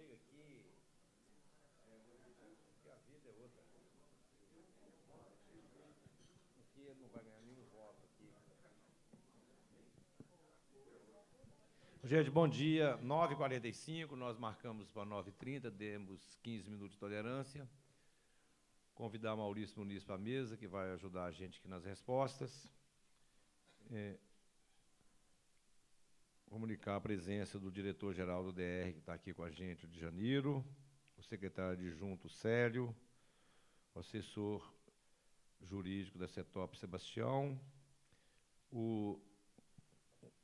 chega aqui, porque a vida é outra. Aqui não vai ganhar nenhum voto aqui. Gente, bom dia. 9h45, nós marcamos para 9h30, demos 15 minutos de tolerância. Convidar Maurício Muniz para a mesa, que vai ajudar a gente aqui nas respostas. É, comunicar a presença do diretor-geral do DR, que está aqui com a gente, de Janeiro, o secretário adjunto Célio, o assessor jurídico da CETOP, Sebastião, o,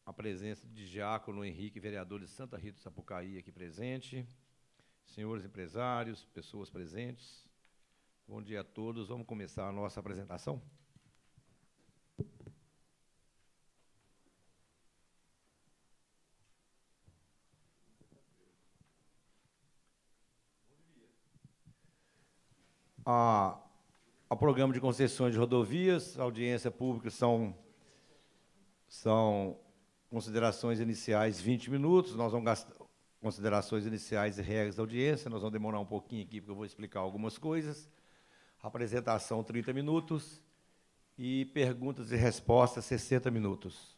a presença de Diácono Henrique, vereador de Santa Rita do Sapucaí, aqui presente, senhores empresários, pessoas presentes, Bom dia a todos. Vamos começar a nossa apresentação. A, a programa de concessões de rodovias, audiência pública são, são considerações iniciais 20 minutos. Nós vamos gastar considerações iniciais e regras da audiência. Nós vamos demorar um pouquinho aqui, porque eu vou explicar algumas coisas apresentação 30 minutos e perguntas e respostas 60 minutos.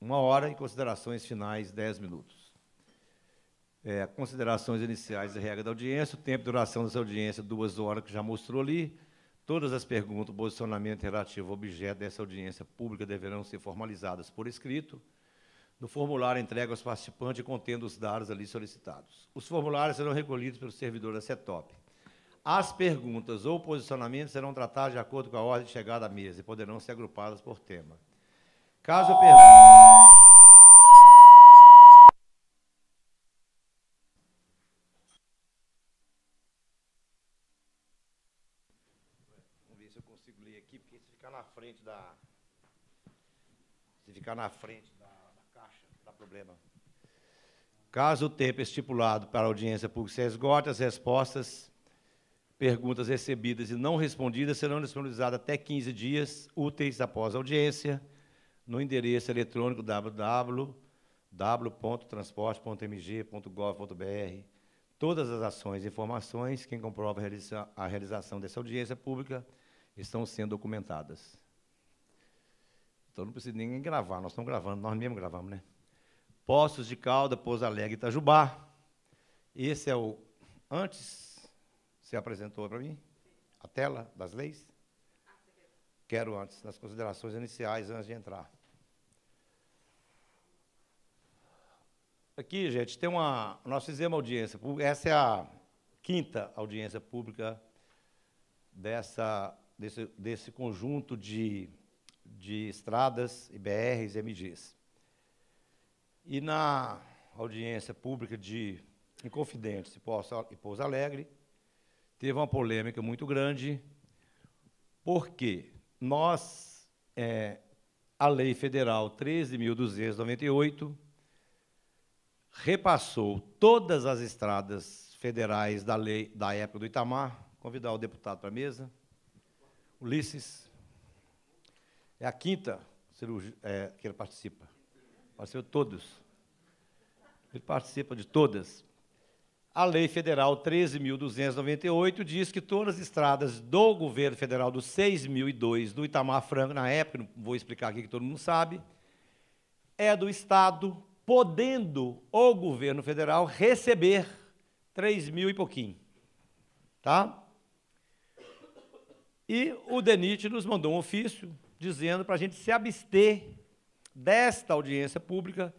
Uma hora e considerações finais 10 minutos. É, considerações iniciais e regra da audiência, o tempo de duração dessa audiência, duas horas, que já mostrou ali. Todas as perguntas, posicionamento relativo ao objeto dessa audiência pública deverão ser formalizadas por escrito. No formulário entregue aos participantes contendo os dados ali solicitados. Os formulários serão recolhidos pelo servidor da CETOP. As perguntas ou posicionamentos serão tratados de acordo com a ordem de chegada à mesa e poderão ser agrupadas por tema. Caso a pergunta. Vamos ver se eu consigo ler aqui, porque se ficar na frente da. Se ficar na frente da, da caixa, dá problema. Caso o tempo estipulado para a audiência pública se esgote, as respostas Perguntas recebidas e não respondidas serão disponibilizadas até 15 dias úteis após a audiência no endereço eletrônico www.transporte.mg.gov.br. Todas as ações e informações que comprovam a realização dessa audiência pública estão sendo documentadas. Então não precisa ninguém gravar, nós estamos gravando, nós mesmos gravamos, né? Postos de Calda, Pouso Alegre Itajubá. Esse é o antes você apresentou para mim a tela das leis? Quero antes, nas considerações iniciais, antes de entrar. Aqui, gente, tem uma. Nós fizemos audiência pública. Essa é a quinta audiência pública dessa, desse, desse conjunto de, de estradas, IBRs e MGs. E na audiência pública de Inconfidentes e Pouso Alegre, teve uma polêmica muito grande, porque nós, é, a Lei Federal 13.298 repassou todas as estradas federais da lei da época do Itamar. Convidar o deputado para a mesa. Ulisses. É a quinta cirurgia é, que ele participa. Participa de todos. Ele participa de todas. A Lei Federal 13.298 diz que todas as estradas do governo federal do 6.002 do Itamar Franco, na época, não vou explicar aqui que todo mundo sabe, é do Estado, podendo o governo federal receber 3 mil e pouquinho. Tá? E o DENIT nos mandou um ofício dizendo para a gente se abster desta audiência pública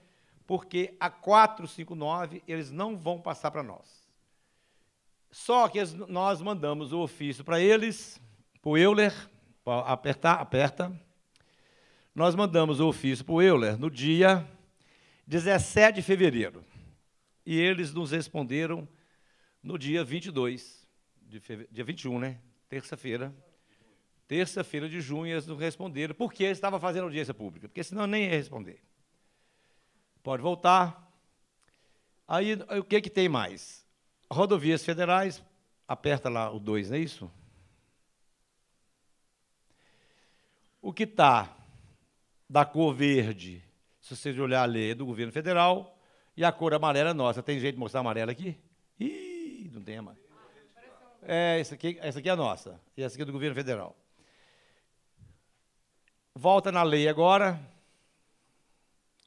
porque a 459 eles não vão passar para nós. Só que nós mandamos o ofício para eles, para o Euler, apertar, aperta. Nós mandamos o ofício para o Euler no dia 17 de fevereiro. E eles nos responderam no dia 22, de dia 21, né? Terça-feira. Terça-feira de junho, eles nos responderam, porque eles estavam fazendo audiência pública, porque senão nem ia responder. Pode voltar. Aí, o que, que tem mais? Rodovias federais, aperta lá o 2, não é isso? O que está da cor verde, se você olhar a lei, é do governo federal, e a cor amarela é nossa. Tem jeito de mostrar amarela aqui? Ih, não tem mais. É, essa aqui, essa aqui é a nossa. E essa aqui é do governo federal. Volta na lei agora.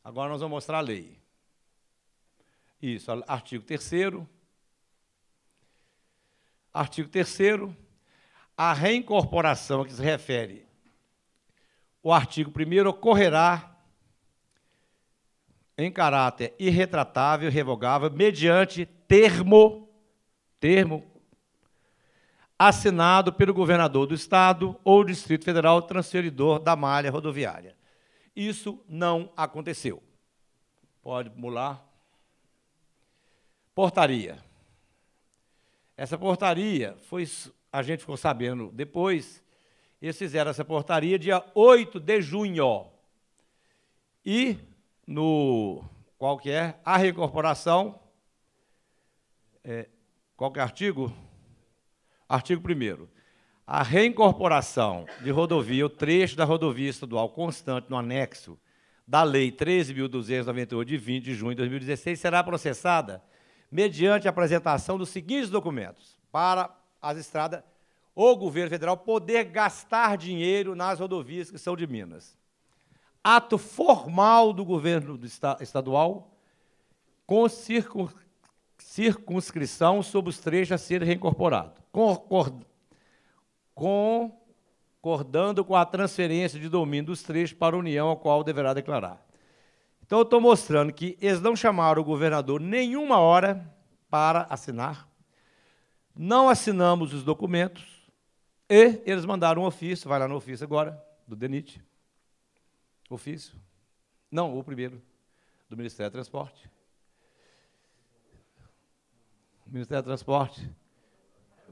Agora nós vamos mostrar a lei. Isso, artigo 3 Artigo 3 A reincorporação a que se refere o artigo 1 ocorrerá em caráter irretratável revogável mediante termo, termo assinado pelo governador do estado ou Distrito Federal transferidor da malha rodoviária. Isso não aconteceu. Pode pular. Portaria. Essa portaria foi a gente ficou sabendo depois, eles fizeram essa portaria dia 8 de junho. E no qual que é? A reincorporação, é, qual que é o artigo? Artigo 1 A reincorporação de rodovia, o trecho da rodovia estadual constante no anexo da Lei 13.298, de 20 de junho de 2016, será processada mediante a apresentação dos seguintes documentos. Para as estradas, o governo federal poder gastar dinheiro nas rodovias que são de Minas. Ato formal do governo estadual com circunscrição sobre os trechos a serem reincorporados, concordando com a transferência de domínio dos trechos para a União, a qual deverá declarar. Então, eu estou mostrando que eles não chamaram o governador nenhuma hora para assinar, não assinamos os documentos, e eles mandaram um ofício, vai lá no ofício agora, do DENIT, Ofício? Não, o primeiro, do Ministério do Transporte. Ministério do Transporte.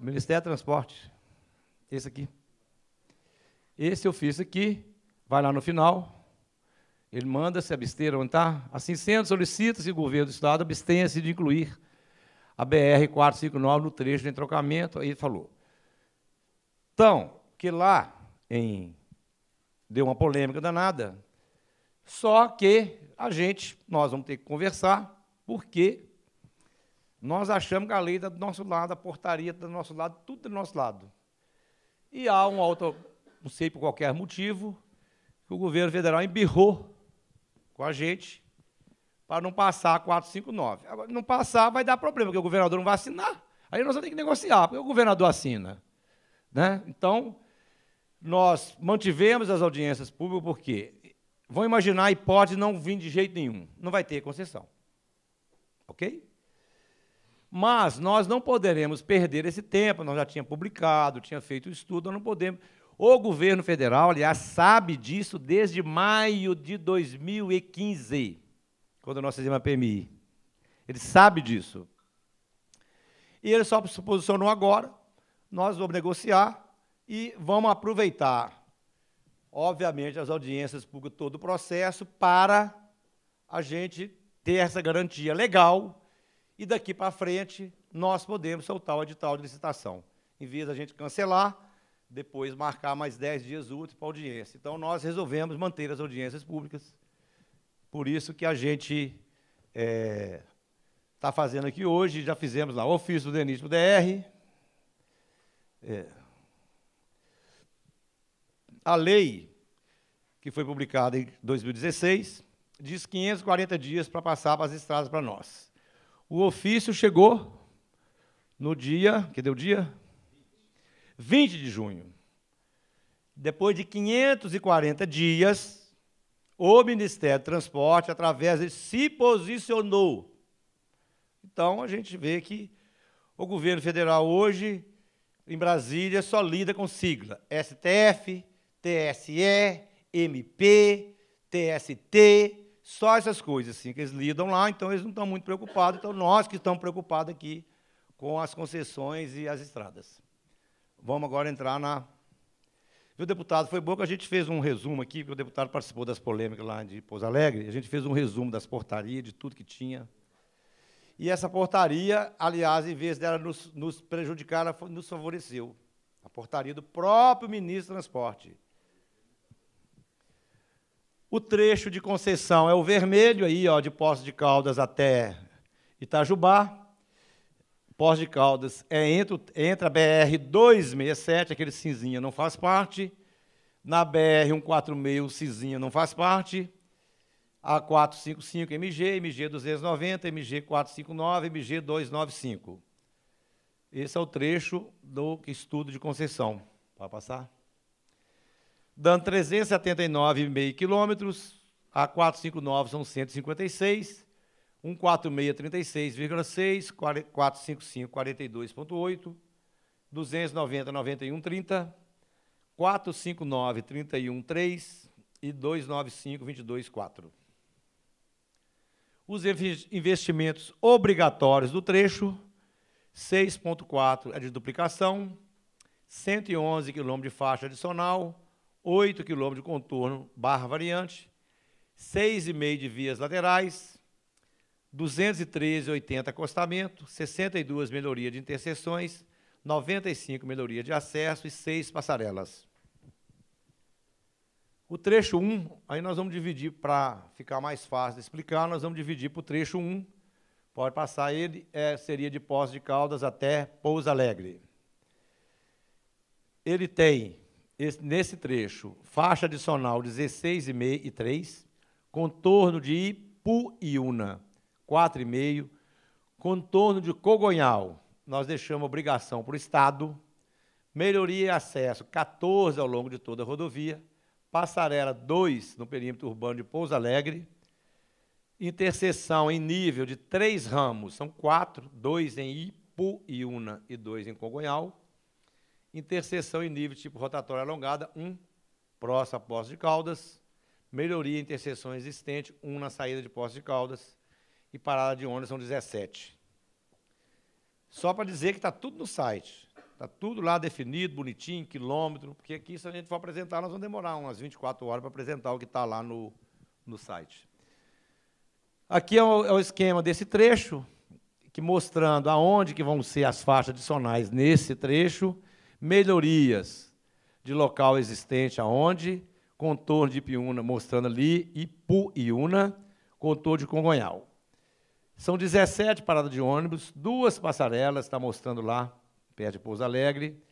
Ministério do Transporte. Esse aqui. Esse ofício aqui, vai lá no final, ele manda se abster onde está. Assim sendo, solicita-se o governo do Estado abstenha-se de incluir a BR-459 no trecho de entrocamento. Aí ele falou. Então, que lá em deu uma polêmica danada. Só que a gente, nós vamos ter que conversar, porque nós achamos que a lei está do nosso lado, a portaria está do nosso lado, tudo do nosso lado. E há um outro, não sei por qualquer motivo, que o governo federal embirrou com a gente para não passar a 459. Agora, não passar vai dar problema, porque o governador não vai assinar. Aí nós vamos ter que negociar, porque o governador assina. Né? Então, nós mantivemos as audiências públicas porque vão imaginar a hipótese não vir de jeito nenhum. Não vai ter concessão. Ok? Mas nós não poderemos perder esse tempo, nós já tínhamos publicado, tinha feito o estudo, nós não podemos. O governo federal, aliás, sabe disso desde maio de 2015, quando nós fizemos a PMI. Ele sabe disso. E ele só se posicionou agora, nós vamos negociar, e vamos aproveitar, obviamente, as audiências públicas, todo o processo, para a gente ter essa garantia legal e daqui para frente nós podemos soltar o edital de licitação. Em vez da gente cancelar, depois marcar mais 10 dias úteis para audiência. Então, nós resolvemos manter as audiências públicas. Por isso que a gente está é, tá fazendo aqui hoje, já fizemos lá o ofício do DENIT DR, é, a lei, que foi publicada em 2016, diz 540 dias para passar para as estradas para nós. O ofício chegou no dia, que deu dia? 20 de junho. Depois de 540 dias, o Ministério do Transporte, através de se posicionou. Então, a gente vê que o governo federal hoje, em Brasília, só lida com sigla STF, TSE, MP, TST, só essas coisas assim que eles lidam lá, então eles não estão muito preocupados, então nós que estamos preocupados aqui com as concessões e as estradas. Vamos agora entrar na. Viu, deputado, foi bom que a gente fez um resumo aqui, porque o deputado participou das polêmicas lá de Pouso Alegre, a gente fez um resumo das portarias, de tudo que tinha. E essa portaria, aliás, em vez dela nos, nos prejudicar, ela nos favoreceu. A portaria do próprio ministro do Transporte. O trecho de concessão é o vermelho aí, ó, de Poços de Caldas até Itajubá. Pós de Caldas é entre, entre a BR 267, aquele cinzinha não faz parte, na BR 146 o cinzinha não faz parte, a 455 MG, MG 290, MG 459, MG 295. Esse é o trecho do estudo de concessão. Pode passar? Dando 379,5 quilômetros, a 459 são 156, 146, 36,6, 455, 42,8, 290, 91, 30, 459, 31, 3 e 295, 22, 4. Os investimentos obrigatórios do trecho, 6,4 é de duplicação, 111 km de faixa adicional, 8 km de contorno barra variante, 6,5 de vias laterais, 213,80 acostamento, 62 melhoria de interseções, 95 melhoria de acesso e 6 passarelas. O trecho 1, aí nós vamos dividir, para ficar mais fácil de explicar, nós vamos dividir para o trecho 1, pode passar ele, é, seria de Poços de Caldas até Pouso Alegre. Ele tem, esse, nesse trecho, faixa adicional 16,5 e 3, contorno de Ipuiuna, 4,5, contorno de Cogonhal, nós deixamos obrigação para o Estado, melhoria e acesso, 14 ao longo de toda a rodovia, passarela 2 no perímetro urbano de Pouso Alegre, interseção em nível de três ramos, são quatro, dois em Ipuiuna e dois em Congonhal, interseção em nível tipo rotatória alongada, um próximo a de Caldas, melhoria em interseção existente, um na saída de Poços de Caldas, e parada de ônibus são 17. Só para dizer que está tudo no site. Está tudo lá definido, bonitinho, quilômetro, porque aqui, se a gente for apresentar, nós vamos demorar umas 24 horas para apresentar o que está lá no, no site. Aqui é o, é o, esquema desse trecho, que mostrando aonde que vão ser as faixas adicionais nesse trecho, melhorias de local existente aonde, contorno de Piúna mostrando ali, Ipuiuna, contorno de Congonhal. São 17 paradas de ônibus, duas passarelas, está mostrando lá, perto de Pouso Alegre.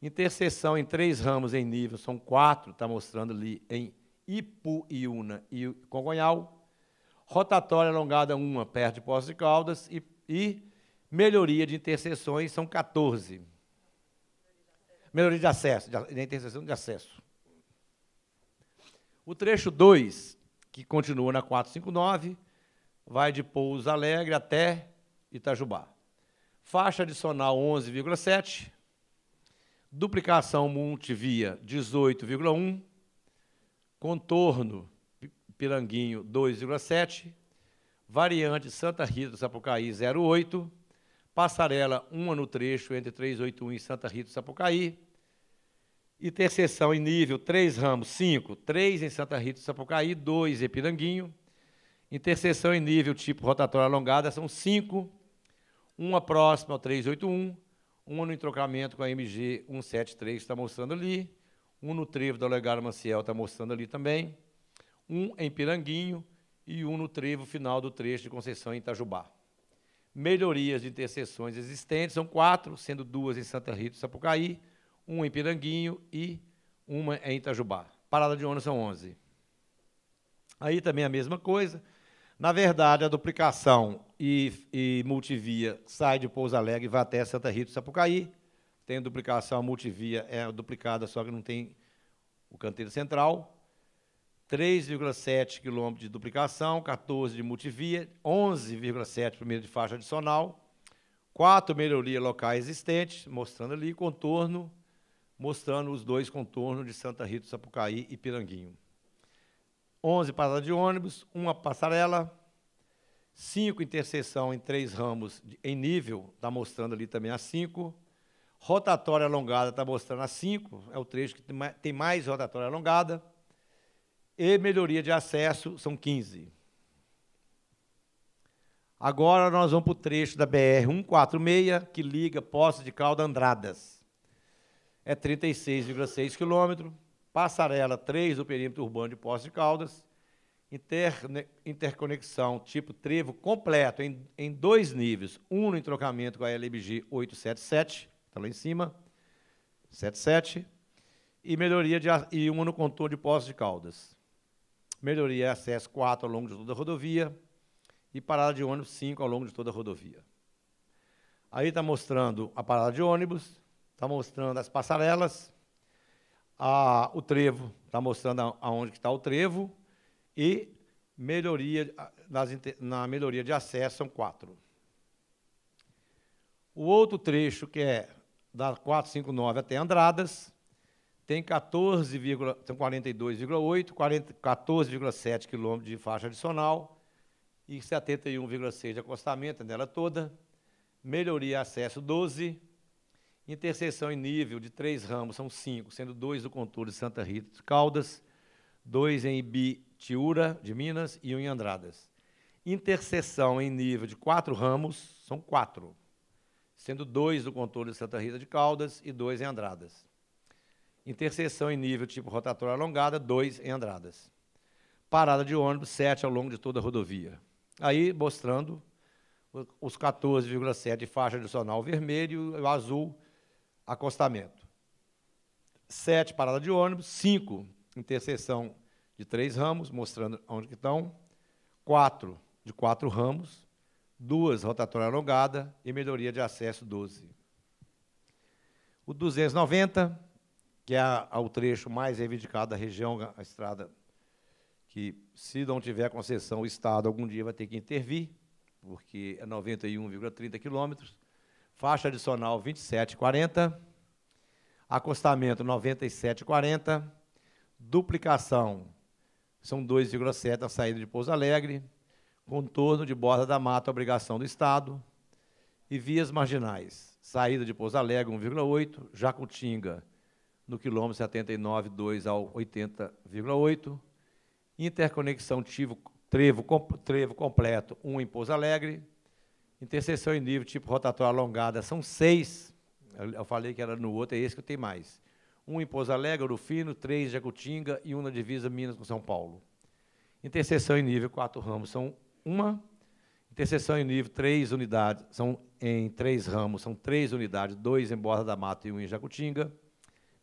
Interseção em três ramos em nível, são quatro, está mostrando ali em Ipuiuna e Congonhal. Rotatória alongada, uma, perto de Poços de Caldas. E, e melhoria de interseções, são 14. Melhoria de acesso, de, interseção de acesso. O trecho 2, que continua na 459, vai de Pouso Alegre até Itajubá. Faixa adicional 11,7. Duplicação multivia 18,1. Contorno Piranguinho 2,7. Variante Santa Rita do Sapucaí 0,8. Passarela 1 no trecho entre 381 e Santa Rita do Sapucaí. Interseção em nível 3 ramos 5, 3 em Santa Rita do Sapucaí, 2 em Piranguinho. Interseção em nível tipo rotatória alongada são 5 uma próxima ao 381, uma no entrocamento com a MG 173, está mostrando ali, um no trevo do Olegário Maciel, está mostrando ali também, um em Piranguinho e um no trevo final do trecho de Conceição em Itajubá. Melhorias de interseções existentes são quatro, sendo duas em Santa Rita e Sapucaí, uma em Piranguinho e uma em Itajubá. Parada de ônibus são 11. Aí também a mesma coisa, na verdade, a duplicação e, e multivia sai de Pouso Alegre e vai até Santa Rita e Sapucaí. Tem duplicação, a multivia é duplicada, só que não tem o canteiro central. 3,7 quilômetros de duplicação, 14 de multivia, 11,7 primeiro de faixa adicional, quatro melhorias locais existentes, mostrando ali contorno, mostrando os dois contornos de Santa Rita, Sapucaí e Piranguinho. 11 paradas de ônibus, uma passarela, cinco interseção em três ramos em nível, está mostrando ali também a cinco. Rotatória alongada está mostrando a cinco, é o trecho que tem mais rotatória alongada. E melhoria de acesso são 15. Agora nós vamos para o trecho da BR 146, que liga Poços de Calda Andradas. É 36,6 quilômetros passarela 3 do perímetro urbano de Poços de Caldas, interconexão tipo trevo completo em, em dois níveis. Um no entrocamento com a LBG 877, está lá em cima, 77, e melhoria de, e uma no contorno de Poços de Caldas. Melhoria acesso 4 ao longo de toda a rodovia e parada de ônibus 5 ao longo de toda a rodovia. Aí está mostrando a parada de ônibus, está mostrando as passarelas, a, o trevo, está mostrando aonde está o trevo, e melhoria, nas, na melhoria de acesso são quatro. O outro trecho, que é da 459 até Andradas, tem 42,8, 14,7 quilômetros de faixa adicional e 71,6 de acostamento nela toda. Melhoria acesso 12, interseção em nível de três ramos são cinco, sendo dois do contorno de Santa Rita de Caldas, dois em Ibitiúra, de Minas, e um em Andradas. Interseção em nível de quatro ramos são quatro, sendo dois do contorno de Santa Rita de Caldas e dois em Andradas. Interseção em nível tipo rotatória alongada, dois em Andradas. Parada de ônibus, sete ao longo de toda a rodovia. Aí, mostrando os 14,7 de faixa adicional vermelho e o azul acostamento. Sete paradas de ônibus, cinco interseção de três ramos, mostrando onde estão, quatro de quatro ramos, duas rotatória alongada e melhoria de acesso 12. O 290, que é a, a, o trecho mais reivindicado da região, a estrada que, se não tiver concessão, o Estado algum dia vai ter que intervir, porque é 91,30 quilômetros, faixa adicional 27,40, acostamento 97,40, duplicação são 2,7 na saída de Pouso Alegre, contorno de Borda da Mata, obrigação do Estado, e vias marginais, saída de Pouso Alegre 1,8, Jacutinga no quilômetro 79,2 ao 80,8, interconexão tivo, trevo, trevo completo, 1 em Pouso Alegre, interseção em nível tipo rotatória alongada, são seis, eu falei que era no outro, é esse que eu tenho mais um em Pouso Alegre, Ouro Fino, três em Jacutinga e um na divisa Minas com São Paulo. Interseção em nível, quatro ramos são uma. Interseção em nível, três unidades, são em três ramos, são três unidades, dois em Borda da Mata e um em Jacutinga.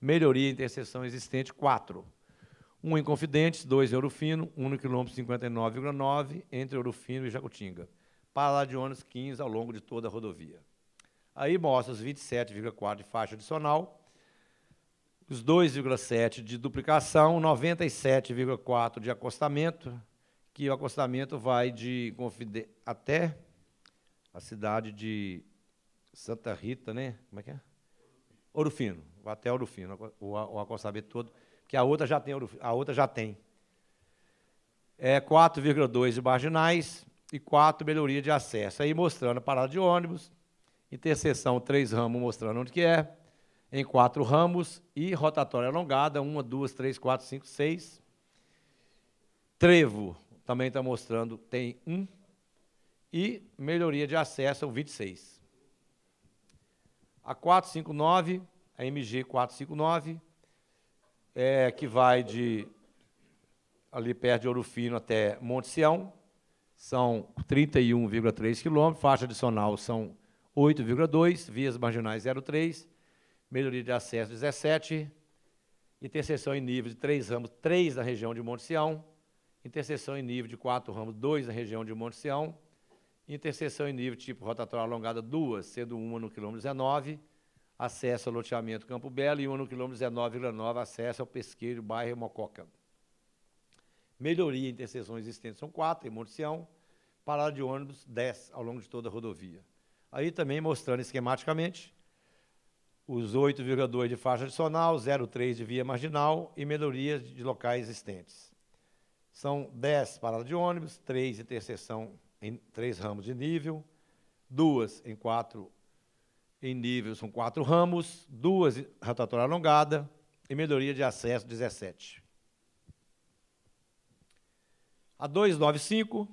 Melhoria, interseção existente, quatro. Um em Confidentes, dois em Ouro Fino, um no quilômetro 59,9, entre Ouro Fino e Jacutinga. Parada de ônibus 15 ao longo de toda a rodovia. Aí mostra os 27,4 de faixa adicional, os 2,7 de duplicação, 97,4 de acostamento, que o acostamento vai de até a cidade de Santa Rita, né? Como é que é? Ouro Fino, até Ouro Fino, o, o acostamento todo, que a outra já tem, a outra já tem. É 4,2 de marginais e 4 melhoria de acesso. Aí mostrando a parada de ônibus, interseção três ramos mostrando onde que é, em quatro ramos e rotatória alongada, uma, duas, três, quatro, cinco, seis. Trevo também está mostrando, tem um. E melhoria de acesso, 26. A 459, a MG 459, é, que vai de ali perto de Ouro Fino até Monte Sião, são 31,3 quilômetros, faixa adicional são 8,2, vias marginais 0,3, melhoria de acesso 17, interseção em nível de três ramos, três na região de Monte Sião, interseção em nível de quatro ramos, dois na região de Monte Sião, interseção em nível tipo rotatória alongada, duas, sendo uma no quilômetro 19, acesso ao loteamento Campo Belo e uma no quilômetro 19,9, acesso ao pesqueiro bairro Mococa. Melhoria em interseções existentes são quatro, em Monte Sião, parada de ônibus 10 ao longo de toda a rodovia. Aí também mostrando esquematicamente os 8,2 de faixa adicional, 0,3 de via marginal e melhorias de locais existentes. São 10 paradas de ônibus, 3 interseção em três ramos de nível, duas em quatro em nível, são quatro ramos, duas rotatória alongada e melhoria de acesso 17. A 295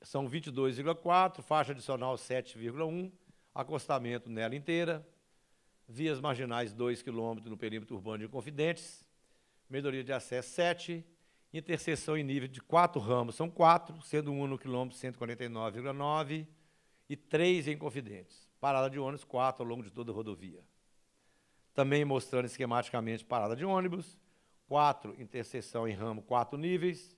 são 22,4, faixa adicional 7,1, acostamento nela inteira, vias marginais 2 km no perímetro urbano de Confidentes, melhoria de acesso 7, interseção em nível de quatro ramos, são quatro, sendo um no quilômetro 149,9 e três em Confidentes. Parada de ônibus, quatro ao longo de toda a rodovia. Também mostrando esquematicamente parada de ônibus, quatro interseção em ramo, quatro níveis,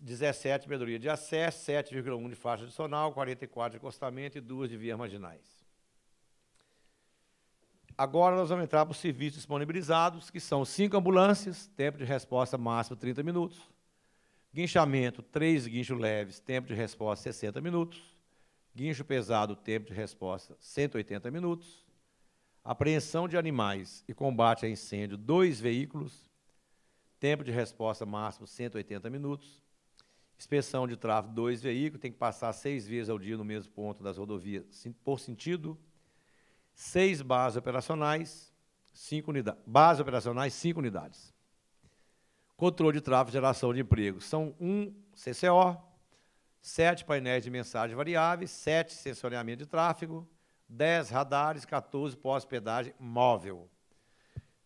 17 melhoria de acesso, 7,1 de faixa adicional, 44 de acostamento e duas de vias marginais. Agora nós vamos entrar para os serviços disponibilizados, que são cinco ambulâncias, tempo de resposta máximo 30 minutos. Guinchamento, três guinchos leves, tempo de resposta 60 minutos. Guincho pesado, tempo de resposta 180 minutos. Apreensão de animais e combate a incêndio, dois veículos, tempo de resposta máximo 180 minutos. Inspeção de tráfego, dois veículos, tem que passar seis vezes ao dia no mesmo ponto das rodovias por sentido seis bases operacionais, cinco unidades. Bases operacionais, cinco unidades. Controle de tráfego geração de emprego. São um CCO, sete painéis de mensagem variáveis, sete sensoriamento de tráfego, dez radares, 14 pós-pedagem móvel.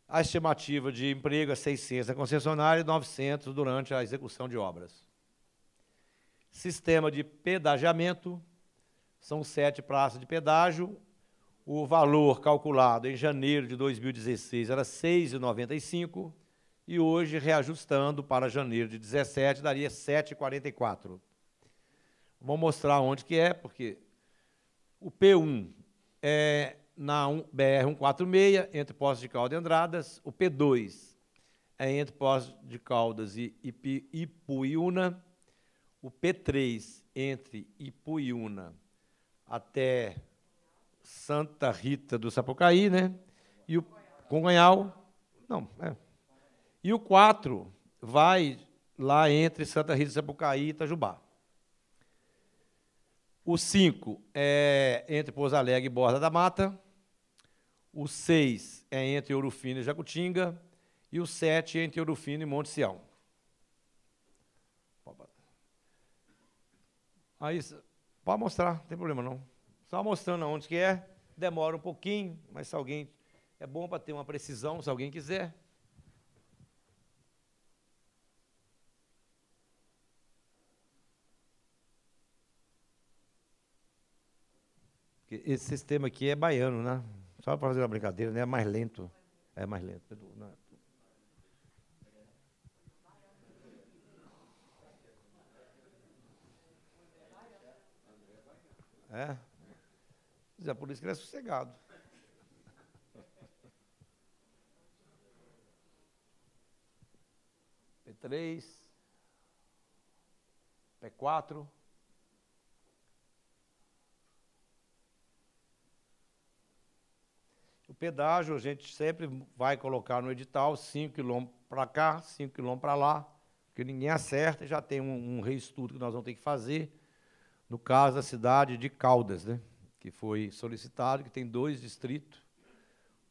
A estimativa de emprego é 600 na concessionária e 900 durante a execução de obras. Sistema de pedagiamento, são sete praças de pedágio, o valor calculado em janeiro de 2016 era 6,95 e hoje, reajustando para janeiro de 17, daria 7,44. Vou mostrar onde que é, porque o P1 é na BR-146, entre Poços de Caldas e Andradas, o P2 é entre Poços de Caldas e Ipuiuna, o P3 entre Ipuiuna até Santa Rita do Sapucaí, né? E o Congonhal. Não, é. E o 4 vai lá entre Santa Rita do Sapucaí e Itajubá. O 5 é entre Pouso Alegre e Borda da Mata. O 6 é entre Ourufino e Jacutinga. E o 7 é entre Ourufino e Monte Sião. Aí, pode mostrar, não tem problema não. Só mostrando aonde que é, demora um pouquinho, mas se alguém é bom para ter uma precisão, se alguém quiser. Esse sistema aqui é baiano, né? Só para fazer uma brincadeira, né? É mais lento. É mais lento. É? É por isso que ele é sossegado. P3, P4. Pedágio a gente sempre vai colocar no edital 5 km para cá, 5 km para lá, porque ninguém acerta, já tem um, um reestudo que nós vamos ter que fazer, no caso da cidade de Caldas, né? que foi solicitado, que tem dois distritos,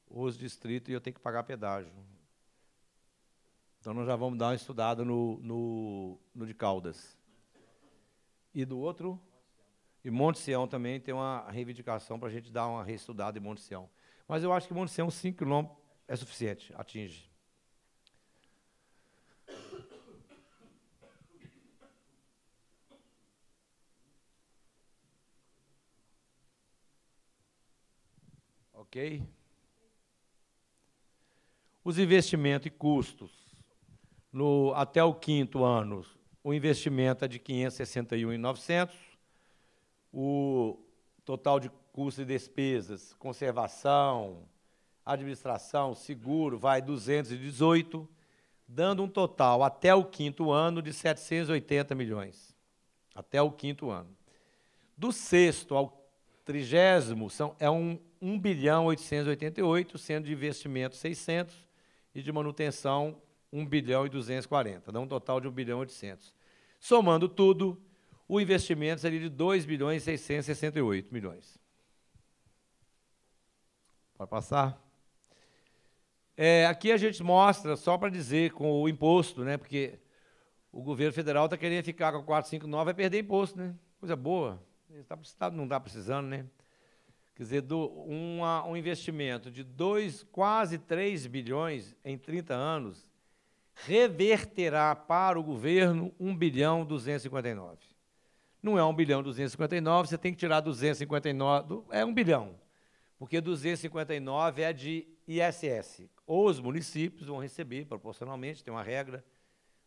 os distritos, e eu tenho que pagar pedágio. Então, nós já vamos dar uma estudada no, no, no de Caldas. E do outro? E Monte Sião também tem uma reivindicação para a gente dar uma reestudada em Monte Sião. Mas eu acho que Sião, 5 quilômetros, é suficiente, atinge. Ok? Os investimentos e custos. No, até o quinto ano, o investimento é de 561,900. O total de custos e despesas, conservação, administração, seguro, vai 218, dando um total até o quinto ano de 780 milhões. Até o quinto ano. Do sexto ao trigésimo são, é um 1 bilhão 888, sendo de investimento 600 e de manutenção 1 bilhão e 240, dá um total de 1 bilhão e 800. Somando tudo, o investimento seria de 2 bilhões e 668 milhões. Pode passar? É, aqui a gente mostra, só para dizer, com o imposto, né, porque o governo federal está querendo ficar com 459, vai perder imposto, né? Coisa boa. Tá, não está precisando, né? Quer dizer, do, uma, um investimento de dois, quase 3 bilhões em 30 anos reverterá para o governo 1 bilhão 259. Não é 1 bilhão 259, você tem que tirar 259, é 1 bilhão, porque 259 é de ISS. Os municípios vão receber proporcionalmente, tem uma regra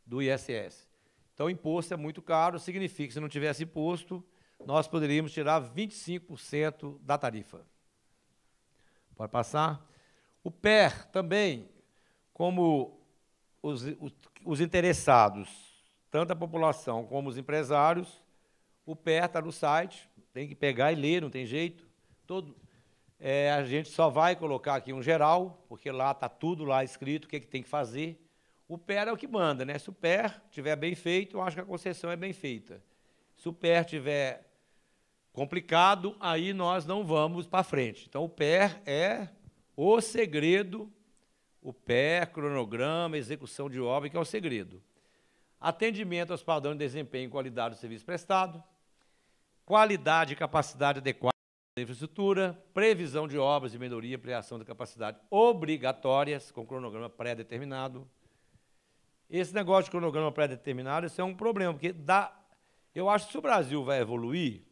do ISS. Então, imposto é muito caro, significa que se não tivesse imposto, nós poderíamos tirar 25% da tarifa. Pode passar? O PER também, como os, os, os interessados, tanto a população como os empresários, o PER está no site, tem que pegar e ler, não tem jeito. Todo, é, a gente só vai colocar aqui um geral, porque lá está tudo lá escrito, o que, é que tem que fazer. O PER é o que manda, né? Se o PER estiver bem feito, eu acho que a concessão é bem feita. Se o PER estiver complicado, aí nós não vamos para frente. Então, o PER é o segredo o pé, cronograma, execução de obra, que é o segredo. Atendimento aos padrões de desempenho e qualidade do serviço prestado, qualidade e capacidade adequada da infraestrutura, previsão de obras de melhoria e ampliação da capacidade obrigatórias, com cronograma pré-determinado. Esse negócio de cronograma pré-determinado, isso é um problema, porque dá, eu acho que se o Brasil vai evoluir,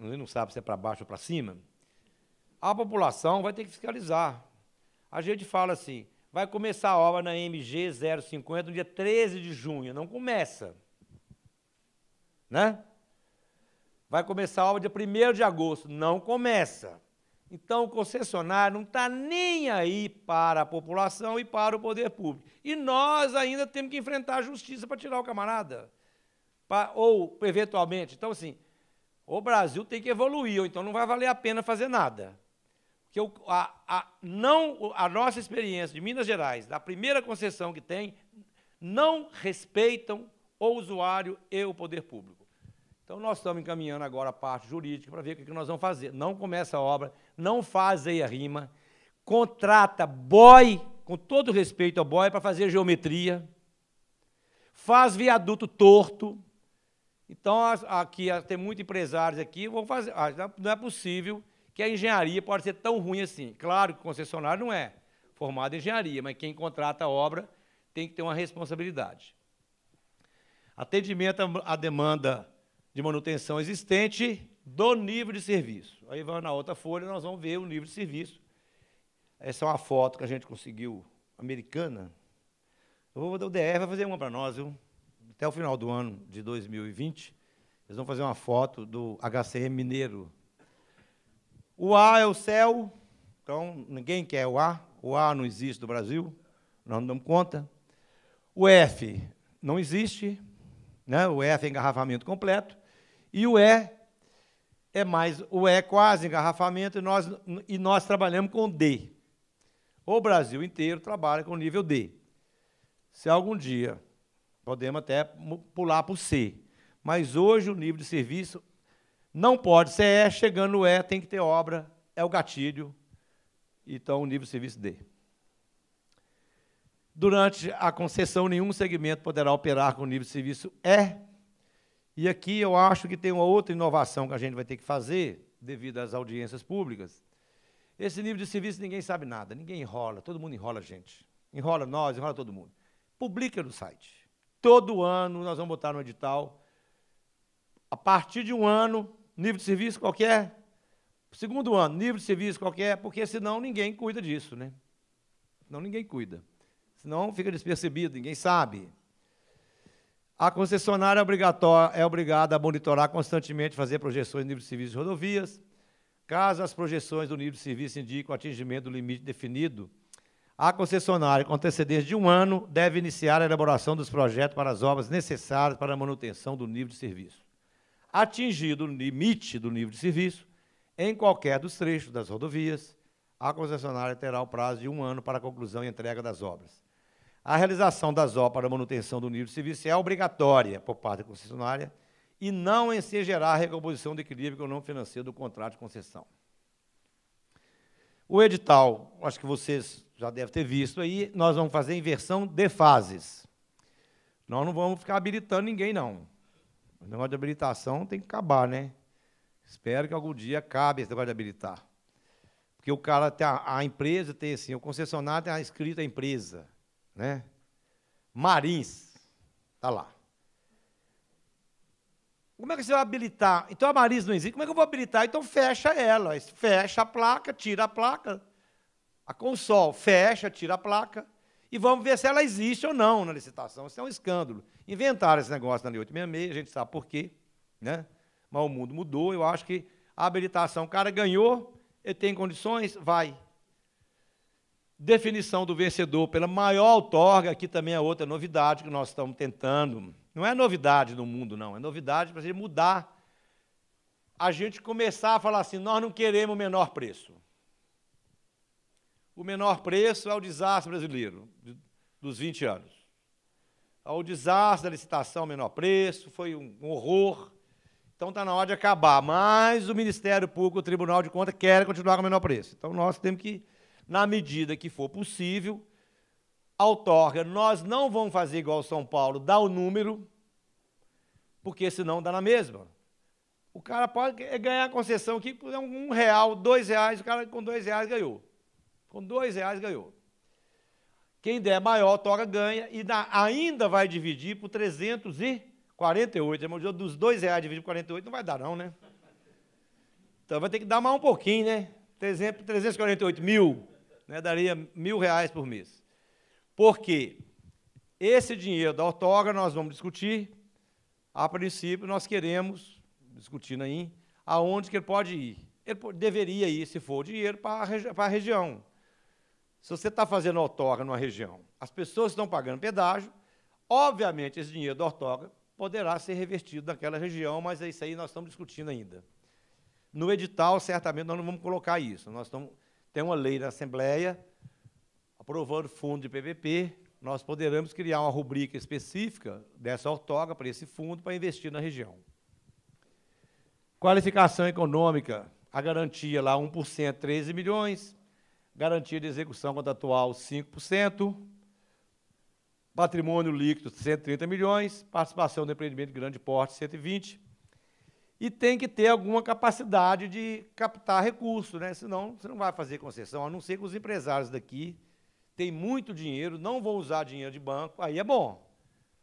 a gente não sabe se é para baixo ou para cima, a população vai ter que fiscalizar. A gente fala assim, vai começar a obra na MG 050 no dia 13 de junho. Não começa. Né? Vai começar a obra dia 1 de agosto. Não começa. Então, o concessionário não está nem aí para a população e para o poder público. E nós ainda temos que enfrentar a justiça para tirar o camarada. Pra, ou, eventualmente. Então, assim, o Brasil tem que evoluir, ou então não vai valer a pena fazer nada que eu, a, a, não, a nossa experiência de Minas Gerais, da primeira concessão que tem, não respeitam o usuário e o poder público. Então, nós estamos encaminhando agora a parte jurídica para ver o que nós vamos fazer. Não começa a obra, não faz aí a rima, contrata boy, com todo respeito ao boy, para fazer geometria, faz viaduto torto. Então, aqui tem muitos empresários aqui, vão fazer. Ah, não é possível que a engenharia pode ser tão ruim assim. Claro que o concessionário não é formado em engenharia, mas quem contrata a obra tem que ter uma responsabilidade. Atendimento à demanda de manutenção existente do nível de serviço. Aí vai na outra folha, nós vamos ver o nível de serviço. Essa é uma foto que a gente conseguiu, americana. Eu vou, o DR vai fazer uma para nós, viu? Até o final do ano de 2020, eles vão fazer uma foto do HCM Mineiro, o A é o céu, então ninguém quer o A. O A não existe no Brasil, nós não damos conta. O F não existe, né? o F é engarrafamento completo. E o E é mais, o E é quase engarrafamento, e nós, e nós trabalhamos com D. O Brasil inteiro trabalha com nível D. Se algum dia, podemos até pular para o C. Mas hoje o nível de serviço não pode ser E, chegando no E, tem que ter obra, é o gatilho. Então, o nível de serviço D. Durante a concessão, nenhum segmento poderá operar com nível de serviço E. E aqui eu acho que tem uma outra inovação que a gente vai ter que fazer, devido às audiências públicas. Esse nível de serviço ninguém sabe nada, ninguém enrola, todo mundo enrola a gente. Enrola nós, enrola todo mundo. Publica no site. Todo ano nós vamos botar no edital. A partir de um ano, nível de serviço qualquer, segundo ano, nível de serviço qualquer, porque senão ninguém cuida disso, né? Senão ninguém cuida. Senão fica despercebido, ninguém sabe. A concessionária é, obrigada a monitorar constantemente, fazer projeções de nível de serviço de rodovias. Caso as projeções do nível de serviço indiquem o atingimento do limite definido, a concessionária, com antecedência de um ano, deve iniciar a elaboração dos projetos para as obras necessárias para a manutenção do nível de serviço atingido o limite do nível de serviço, em qualquer dos trechos das rodovias, a concessionária terá o prazo de um ano para a conclusão e entrega das obras. A realização das obras para manutenção do nível de serviço é obrigatória por parte da concessionária e não ensejará a recomposição do equilíbrio econômico-financeiro do contrato de concessão. O edital, acho que vocês já devem ter visto aí, nós vamos fazer inversão de fases. Nós não vamos ficar habilitando ninguém, não. O negócio de habilitação tem que acabar, né? Espero que algum dia acabe esse negócio de habilitar. Porque o cara tem a, a empresa tem assim, o concessionário tem a escrita empresa, né? Marins. Está lá. Como é que você vai habilitar? Então a Marins não existe. Como é que eu vou habilitar? Então fecha ela. Fecha a placa, tira a placa. A Consol fecha, tira a placa. E vamos ver se ela existe ou não na licitação. Isso é um escândalo. Inventaram esse negócio na Lei 866, a gente sabe por quê. Né? Mas o mundo mudou. Eu acho que a habilitação, o cara ganhou, ele tem condições, vai. Definição do vencedor pela maior outorga, aqui também é outra novidade que nós estamos tentando não é novidade no mundo, não. É novidade para a gente mudar. A gente começar a falar assim: nós não queremos o menor preço. O menor preço é o desastre brasileiro dos 20 anos. É o desastre da licitação, menor preço, foi um horror. Então está na hora de acabar. Mas o Ministério Público, o Tribunal de Contas, querem continuar com o menor preço. Então nós temos que, na medida que for possível, outorga, nós não vamos fazer igual São Paulo, dar o número, porque senão dá na mesma. O cara pode ganhar a concessão aqui por um real, dois reais, o cara com dois reais ganhou. Com dois reais ganhou. Quem der maior, toca ganha, e ainda vai dividir por 348. É dos dois reais dividir por 48 não vai dar, não, né? Então vai ter que dar mais um pouquinho, né? 348 mil, né? daria mil reais por mês. Porque esse dinheiro da outorga nós vamos discutir. A princípio, nós queremos, discutindo aí, aonde que ele pode ir. Ele deveria ir, se for dinheiro, para a, regi para a região. Se você está fazendo outorga numa região, as pessoas estão pagando pedágio, obviamente esse dinheiro da outorga poderá ser revertido naquela região, mas é isso aí nós estamos discutindo ainda. No edital, certamente, nós não vamos colocar isso. Nós estamos, tem uma lei na Assembleia aprovando fundo de PPP, nós poderemos criar uma rubrica específica dessa ortoga para esse fundo para investir na região. Qualificação econômica, a garantia lá 1%, 13 milhões, garantia de execução contratual 5%, patrimônio líquido 130 milhões, participação do empreendimento de grande porte 120 e tem que ter alguma capacidade de captar recursos, né? senão você não vai fazer concessão, a não ser que os empresários daqui tem muito dinheiro, não vou usar dinheiro de banco, aí é bom.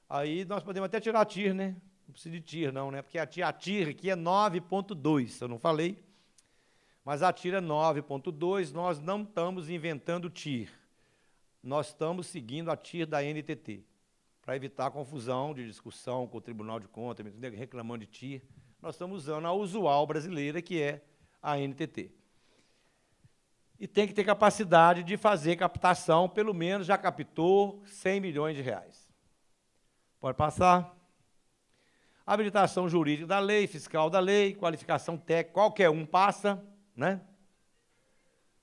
Aí nós podemos até tirar TIR, né? Não precisa de TIR, não, né? Porque a TIR, a TIR aqui é 9,2, eu não falei. Mas a TIR é 9,2, nós não estamos inventando TIR. Nós estamos seguindo a TIR da NTT, para evitar confusão de discussão com o Tribunal de Contas, reclamando de TIR. Nós estamos usando a usual brasileira, que é a NTT e tem que ter capacidade de fazer captação, pelo menos já captou 100 milhões de reais. Pode passar. Habilitação jurídica da lei, fiscal da lei, qualificação técnica, qualquer um passa, né?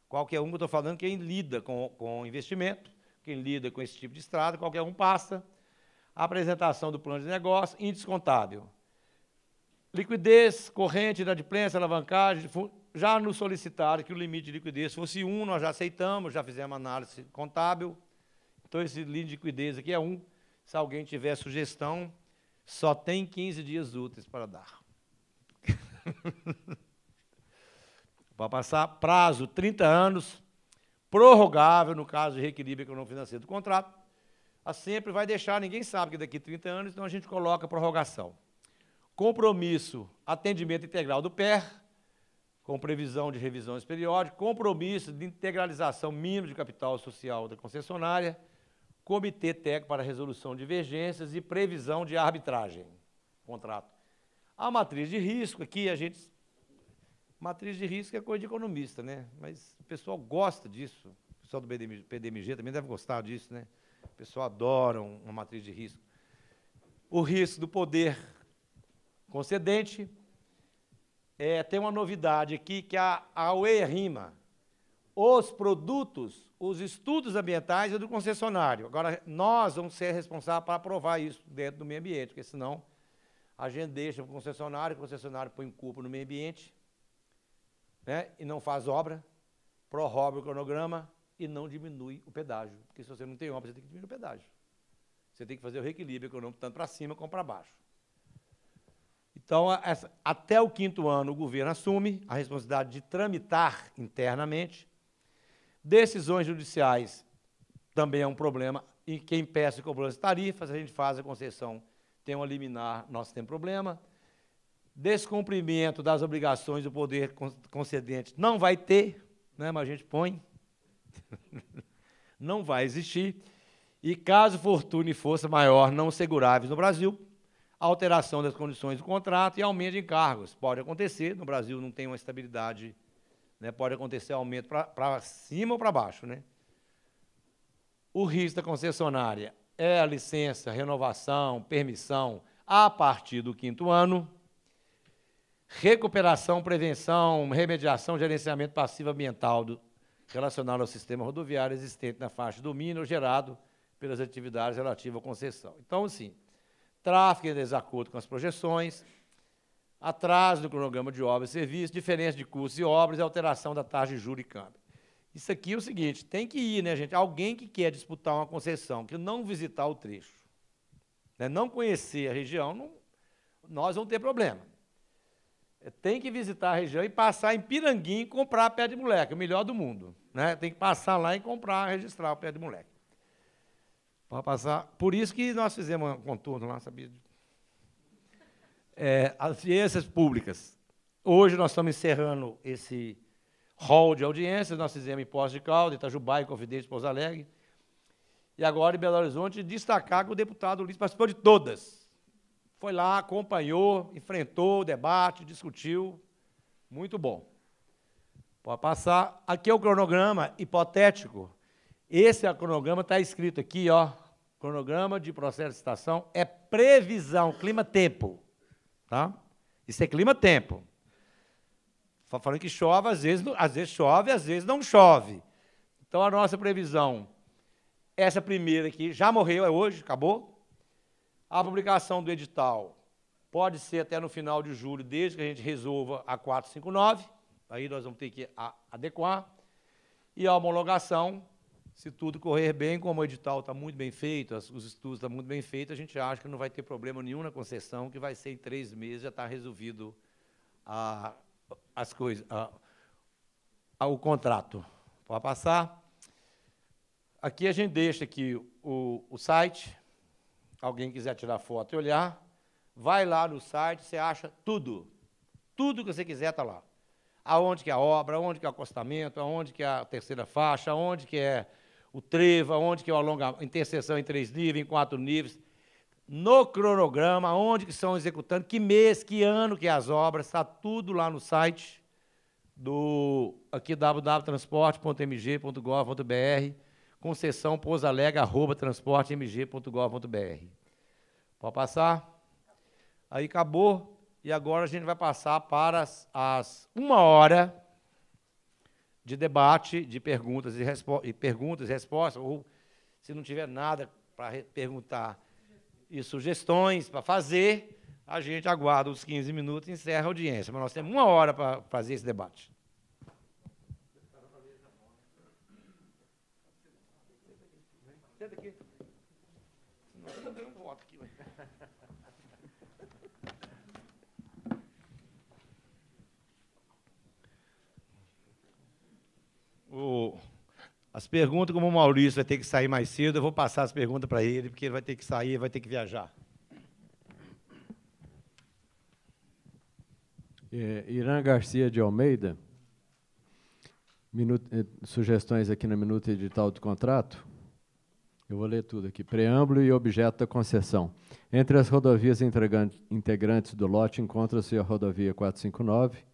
Qualquer um eu estou falando, quem lida com, com investimento, quem lida com esse tipo de estrada, qualquer um passa. Apresentação do plano de negócio, índice contábil. Liquidez, corrente, inadimplência, alavancagem, já nos solicitaram que o limite de liquidez fosse um, nós já aceitamos, já fizemos análise contábil. Então, esse limite de liquidez aqui é um. Se alguém tiver sugestão, só tem 15 dias úteis para dar. para passar prazo 30 anos, prorrogável no caso de reequilíbrio econômico-financeiro do contrato. A sempre vai deixar, ninguém sabe que daqui 30 anos, então a gente coloca prorrogação. Compromisso, atendimento integral do PER, com previsão de revisões periódicas, compromisso de integralização mínima de capital social da concessionária, comitê técnico para resolução de divergências e previsão de arbitragem. Contrato. A matriz de risco, aqui a gente. Matriz de risco é coisa de economista, né? Mas o pessoal gosta disso. O pessoal do PDMG também deve gostar disso, né? O pessoal adora uma matriz de risco. O risco do poder concedente, é, tem uma novidade aqui que a, a UE rima. Os produtos, os estudos ambientais é do concessionário. Agora, nós vamos ser responsáveis para aprovar isso dentro do meio ambiente, porque senão a gente deixa o concessionário, o concessionário põe culpa no meio ambiente né, e não faz obra, prorroga o cronograma e não diminui o pedágio. Porque se você não tem obra, você tem que diminuir o pedágio. Você tem que fazer o reequilíbrio econômico tanto para cima como para baixo. Então, essa, até o quinto ano, o governo assume a responsabilidade de tramitar internamente. Decisões judiciais também é um problema e quem peça cobrança de tarifas, a gente faz a concessão, tem um liminar, nós temos problema. Descumprimento das obrigações do poder concedente não vai ter, né, mas a gente põe. não vai existir. E caso fortuna e força maior não seguráveis no Brasil, alteração das condições do contrato e aumento de encargos. Pode acontecer, no Brasil não tem uma estabilidade, né, pode acontecer aumento para cima ou para baixo. Né? O risco da concessionária é a licença, renovação, permissão a partir do quinto ano. Recuperação, prevenção, remediação, gerenciamento passivo ambiental do, relacionado ao sistema rodoviário existente na faixa de domínio gerado pelas atividades relativas à concessão. Então, assim, tráfego em desacordo com as projeções, atraso do cronograma de obras e serviços, diferença de custos e obras e alteração da taxa de juros e câmbio. Isso aqui é o seguinte, tem que ir, né, gente? Alguém que quer disputar uma concessão, que não visitar o trecho, né, não conhecer a região, não, nós vamos ter problema. É, tem que visitar a região e passar em Piranguinho e comprar pé de moleque, o melhor do mundo. Né? Tem que passar lá e comprar, registrar o pé de moleque. Pode passar. Por isso que nós fizemos um contorno lá, sabia? É, as ciências públicas. Hoje nós estamos encerrando esse hall de audiências, nós fizemos em Poços de Calda, Itajubá e Confidente Pouso Alegre. E agora em Belo Horizonte, destacar que o deputado Ulisses participou de todas. Foi lá, acompanhou, enfrentou o debate, discutiu. Muito bom. Pode passar. Aqui é o cronograma hipotético esse é cronograma está escrito aqui, ó. Cronograma de processo de estação é previsão, clima-tempo. Tá? Isso é clima-tempo. Falando que chove, às vezes, às vezes chove, às vezes não chove. Então, a nossa previsão, essa primeira aqui, já morreu, é hoje, acabou. A publicação do edital pode ser até no final de julho, desde que a gente resolva a 459. Aí nós vamos ter que adequar. E a homologação se tudo correr bem, como o edital está muito bem feito, os estudos estão muito bem feitos, a gente acha que não vai ter problema nenhum na concessão, que vai ser em três meses, já está resolvido a, as coisas, a, a, o contrato. Pode passar. Aqui a gente deixa aqui o, o site, alguém quiser tirar foto e olhar, vai lá no site, você acha tudo. Tudo que você quiser está lá. Aonde que é a obra, aonde que é o acostamento, aonde que é a terceira faixa, aonde que é o trevo, onde que é o alongamento, interseção em três níveis, em quatro níveis, no cronograma, onde que estão executando, que mês, que ano que é as obras, está tudo lá no site do aqui www.transporte.mg.gov.br, concessão pousalega, transportemg.gov.br. Pode passar? Aí acabou, e agora a gente vai passar para as, as uma hora de debate, de perguntas e, e perguntas e respostas, ou se não tiver nada para perguntar e sugestões para fazer, a gente aguarda os 15 minutos e encerra a audiência. Mas nós temos uma hora para fazer esse debate. Senta aqui. O, as perguntas, como o Maurício vai ter que sair mais cedo, eu vou passar as perguntas para ele, porque ele vai ter que sair, vai ter que viajar. É, Irã Garcia de Almeida, minuto, eh, sugestões aqui na minuta edital do contrato. Eu vou ler tudo aqui. Preâmbulo e objeto da concessão. Entre as rodovias integrantes do lote encontra-se a rodovia 459,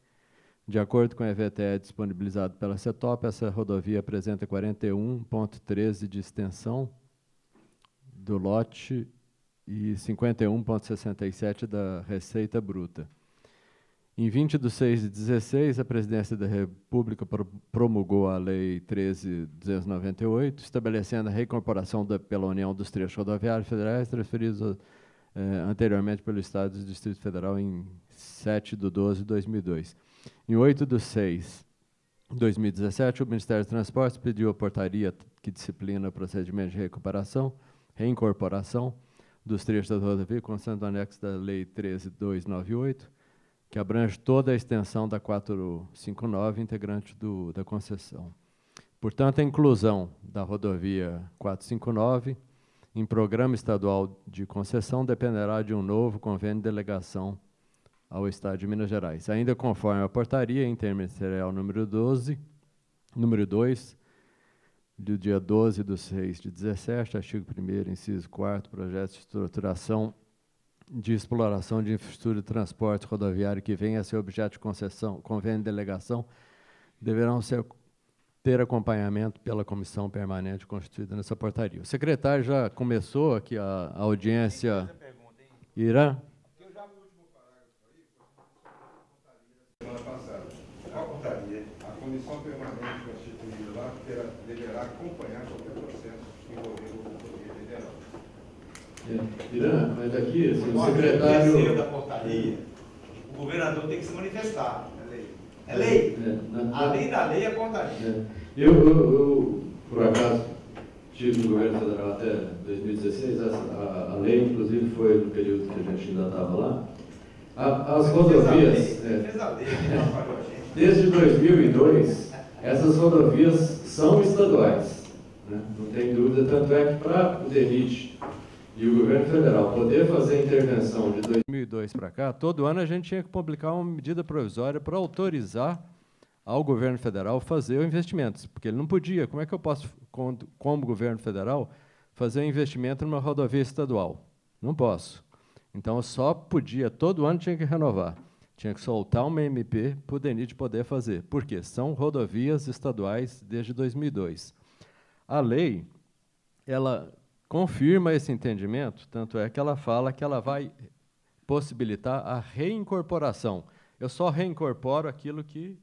de acordo com o EVTE disponibilizado pela CETOP, essa rodovia apresenta 41,13 de extensão do lote e 51,67 da receita bruta. Em 20 de 6 de 16, a Presidência da República promulgou a Lei 13.298, estabelecendo a reincorporação da, pela União dos trechos rodoviários federais transferidos eh, anteriormente pelo Estado e Distrito Federal em 7 de 12 de 2002. Em 8 de 6 de 2017, o Ministério dos Transportes pediu a portaria que disciplina o procedimento de recuperação, reincorporação dos trechos da rodovia, constante do anexo da Lei 13298, que abrange toda a extensão da 459, integrante do, da concessão. Portanto, a inclusão da rodovia 459 em programa estadual de concessão dependerá de um novo convênio de delegação ao Estado de Minas Gerais. Ainda conforme a portaria interministerial número 12, número 2, do dia 12 de 6 de 17, artigo 1 inciso 4 projeto de estruturação de exploração de infraestrutura de transporte rodoviário que venha a ser objeto de concessão, convênio de delegação, deverão ser, ter acompanhamento pela comissão permanente constituída nessa portaria. O secretário já começou aqui a, a audiência. Irã? Semana passada, a portaria, a comissão permanente constituída lá terá, deverá acompanhar qualquer processo envolvendo o Rodovia Federal. É, Irã, mas aqui, assim, o secretário. da portaria, o governador tem que se manifestar. É lei. É lei. É, na- Além da lei, é portaria. É. Eu, eu, eu, por acaso, tive no governo federal até 2016, essa, a, a lei, inclusive, foi no período que a gente ainda estava lá. A- as rodovias, é, desde 2002, essas rodovias são estaduais. né? Não tem dúvida, tanto é que para o DENIT e o governo federal poder fazer a intervenção de 2002 para cá, todo ano a gente tinha que publicar uma medida provisória para autorizar ao governo federal fazer o investimento, porque ele não podia. Como é que eu posso, como como governo federal, fazer um investimento numa rodovia estadual? Não posso. Então, eu só podia, todo ano tinha que renovar. Tinha que soltar uma MP para o DENIT poder fazer. Por quê? São rodovias estaduais desde 2002. A lei, ela confirma esse entendimento, tanto é que ela fala que ela vai possibilitar a reincorporação. Eu só reincorporo aquilo que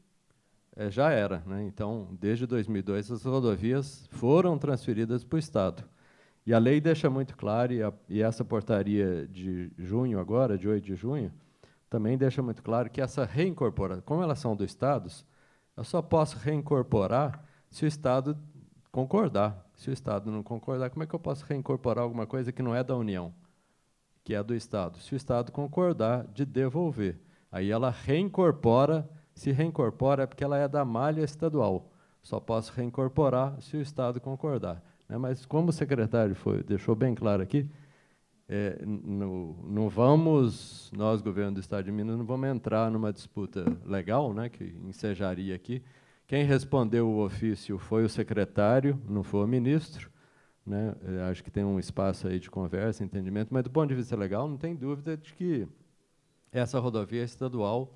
eh, já era. Né? Então, desde 2002, as rodovias foram transferidas para o Estado. E a lei deixa muito claro, e, a, e essa portaria de junho agora, de 8 de junho, também deixa muito claro que essa reincorporação, como elas são do Estados, eu só posso reincorporar se o Estado concordar. Se o Estado não concordar, como é que eu posso reincorporar alguma coisa que não é da União, que é do Estado? Se o Estado concordar de devolver, aí ela reincorpora. Se reincorpora é porque ela é da malha estadual. Só posso reincorporar se o Estado concordar. Né? Mas como o secretário foi, deixou bem claro aqui, é, no, não vamos, nós, governo do Estado de Minas, não vamos entrar numa disputa legal, né, que ensejaria aqui. Quem respondeu o ofício foi o secretário, não foi o ministro. Né? Eu acho que tem um espaço aí de conversa, entendimento, mas do ponto de vista legal, não tem dúvida de que essa rodovia é estadual,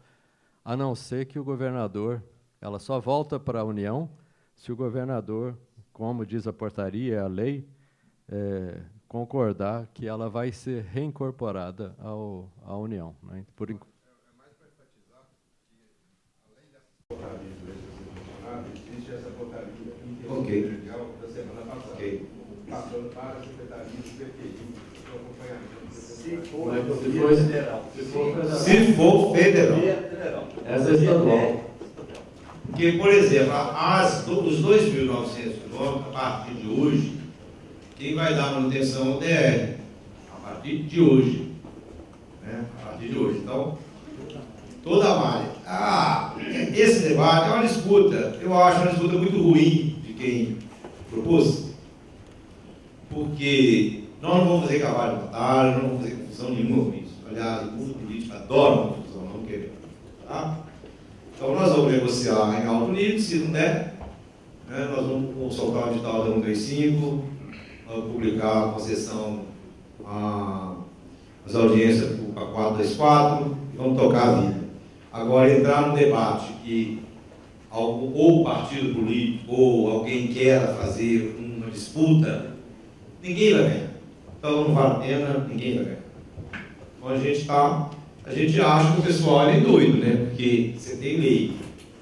a não ser que o governador, ela só volta para a União se o governador, como diz a portaria, a lei, é, concordar que ela vai ser reincorporada ao, à União. Né? Por, enqu- Portaria de legislação existe essa portaria Ok. interministerial da semana passada. Ok. Passando para a Secretaria do PPI, o acompanhamento. Se for se for federal. Se for federal. Essa é estadual. Porque, por exemplo, as, os 2.900 quilômetros, a partir de hoje, quem vai dar manutenção é o DR. A partir de hoje. Né? A partir de hoje. Então, toda a malha. Ah, esse debate é uma disputa. Eu acho uma disputa muito ruim de quem propôs. Porque nós não vamos fazer cavalo de batalha, não vamos fazer confusão nenhuma com isso. Aliás, o mundo político adora uma confusão, não queremos. Tá? Então nós vamos negociar em alto nível, se não der, né, nós vamos, soltar o edital da 135, vamos publicar a concessão, a, as audiências para 424 e vamos tocar a vida. Agora, entrar no debate que algum, ou partido político ou alguém queira fazer uma disputa, ninguém vai ganhar. Então não vale a pena, ninguém vai ganhar. Então a gente está a gente acha que o pessoal é doido, né? Porque você tem lei.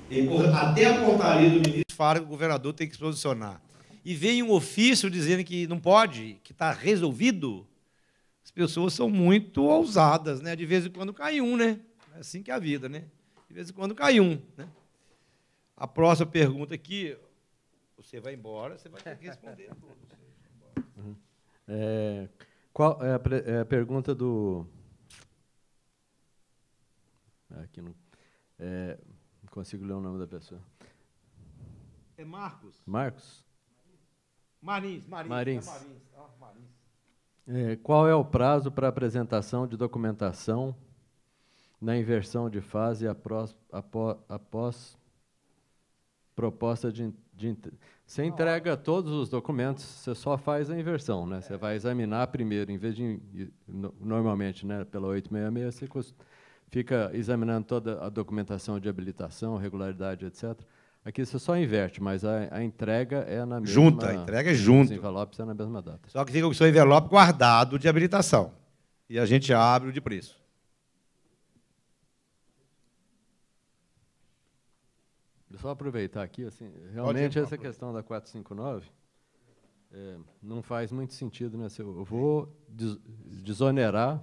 Tem por- até a portaria do ministro fala que o governador tem que se posicionar. E vem um ofício dizendo que não pode, que está resolvido. As pessoas são muito ousadas, né? De vez em quando cai um, né? É assim que é a vida, né? De vez em quando cai um. Né? A próxima pergunta aqui, você vai embora, você vai ter que responder tudo. É, qual é a, é a pergunta do. Aqui não, é, não consigo ler o nome da pessoa. É Marcos? Marcos? Marins, Marins. Marins. é Marins. Ah, Marins. É, qual é o prazo para apresentação de documentação na inversão de fase após, após, após proposta de, de, Você entrega todos os documentos, você só faz a inversão. Né? Você vai examinar primeiro, em vez de. Normalmente, né, pela 866, você fica examinando toda a documentação de habilitação, regularidade, etc. Aqui você só inverte, mas a, a entrega é na mesma... Junta, a entrega é junto. Os envelopes é na mesma data. Só que fica o seu envelope guardado de habilitação. E a gente abre o de preço. Só aproveitar aqui, assim, realmente essa questão da 459 é, não faz muito sentido. Né? Eu vou desonerar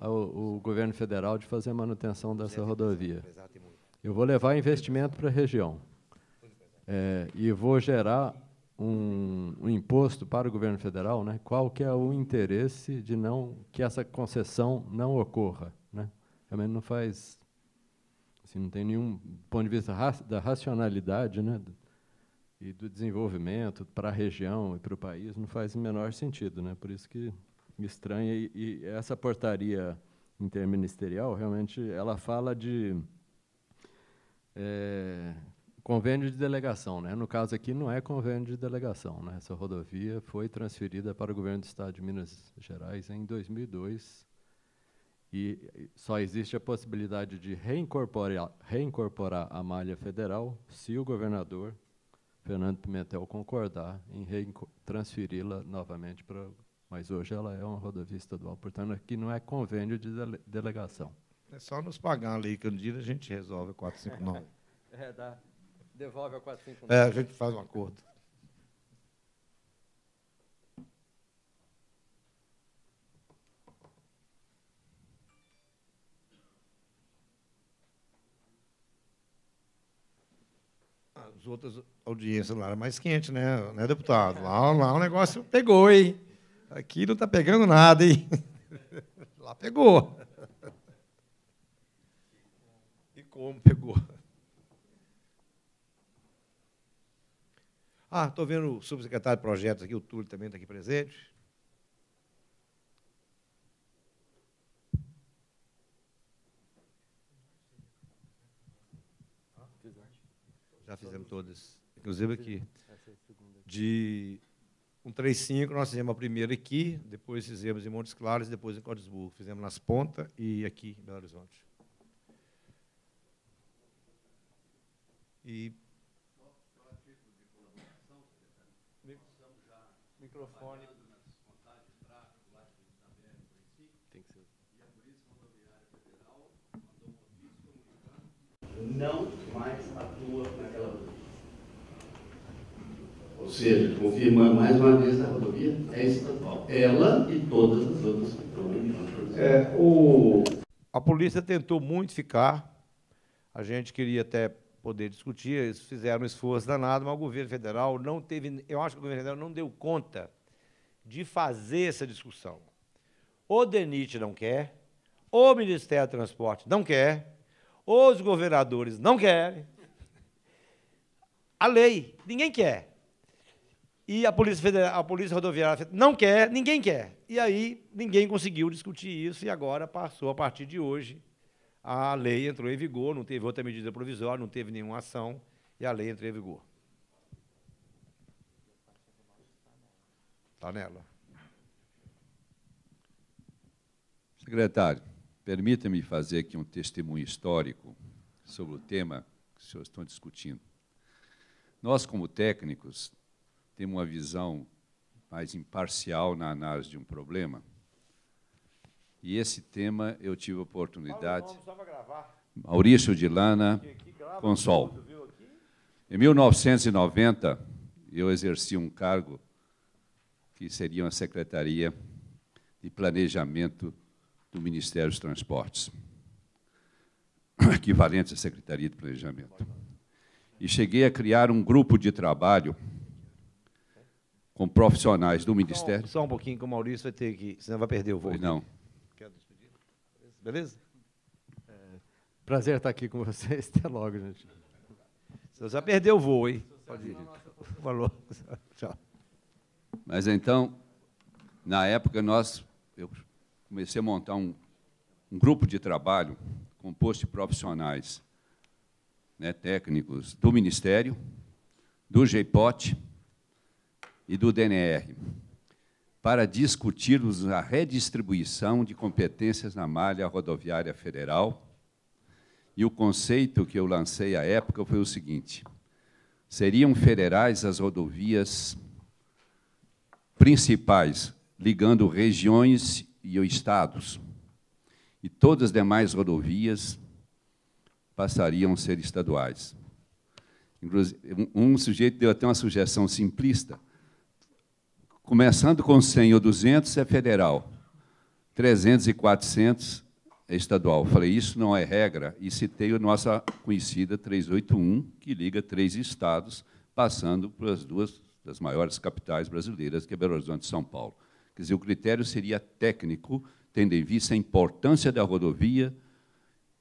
o, o governo federal de fazer a manutenção dessa rodovia. Eu vou levar investimento para a região é, e vou gerar um, um, imposto para o governo federal, né? Qual que é o interesse de não que essa concessão não ocorra, né? Realmente não faz, assim, não tem nenhum ponto de vista ra da racionalidade, né? E do desenvolvimento para a região e para o país não faz o menor sentido, né? Por isso que estranha e, e essa portaria interministerial realmente ela fala de é, convênio de delegação. Né? No caso aqui, não é convênio de delegação. Né? Essa rodovia foi transferida para o governo do Estado de Minas Gerais em 2002 e só existe a possibilidade de reincorporar, reincorporar a malha federal se o governador Fernando Pimentel concordar em transferi-la novamente para. Mas hoje ela é uma rodovia estadual, portanto, aqui não é convênio de dele, delegação. É só nos pagar a lei Candida, a gente resolve a 459. É, dá. Devolve a 459. É, a gente faz um acordo. As outras audiências lá eram mais quentes, né, né deputado? Lá, lá o negócio pegou, hein? Aqui não está pegando nada, hein? Lá pegou. E como pegou? Ah, estou vendo o subsecretário de projetos aqui, o Túlio também está aqui presente. Já fizemos todas. Inclusive aqui. De 135, nós fizemos a primeira aqui, depois fizemos em Montes Claros, depois em Codesburgo. Fizemos nas Pontas e aqui em Belo Horizonte. E microfone. Não mais atua rodovia. Ou seja, confirmando mais uma vez a rodovia é estadual. Ela e todas as outras que estão em é, o... A polícia tentou muito ficar. A gente queria até poder discutir, eles fizeram um esforço danado, mas o governo federal não teve, eu acho que o governo federal não deu conta de fazer essa discussão. O DENIT não quer, o Ministério do Transporte não quer, os governadores não querem, a lei, ninguém quer. E a Polícia, Federal, a Polícia Rodoviária não quer, ninguém quer. E aí ninguém conseguiu discutir isso e agora passou, a partir de hoje, a lei entrou em vigor, não teve outra medida provisória, não teve nenhuma ação, e a lei entrou em vigor. Está nela. Secretário, permita-me fazer aqui um testemunho histórico sobre o tema que os senhores estão discutindo. Nós, como técnicos, temos uma visão mais imparcial na análise de um problema e esse tema eu tive a oportunidade. Maurício de Lana Consol. Em 1990, eu exerci um cargo que seria uma secretaria de planejamento do Ministério dos Transportes, equivalente à Secretaria de Planejamento. E cheguei a criar um grupo de trabalho com profissionais do Ministério. Só, só um pouquinho que o Maurício vai ter que, senão vai perder o voo. Pois não. Beleza? É, prazer estar aqui com vocês. Até logo, gente. Você já perdeu o voo, hein? Pode ir. Falou. Tchau. Mas então, Na época, nós, eu comecei a montar um, um grupo de trabalho composto de profissionais né, técnicos do Ministério, do GEIPOT e do DNR, para discutirmos a redistribuição de competências na malha rodoviária federal. E o conceito que eu lancei à época foi o seguinte: seriam federais as rodovias principais, ligando regiões e estados, e todas as demais rodovias passariam a ser estaduais. Um sujeito deu até uma sugestão simplista. Começando com 100 ou 200 é federal, 300 e 400 é estadual. Falei, isso não é regra, e citei a nossa conhecida 381, que liga três estados, passando pelas duas das maiores capitais brasileiras, que é Belo Horizonte e São Paulo. Quer dizer, o critério seria técnico, tendo em vista a importância da rodovia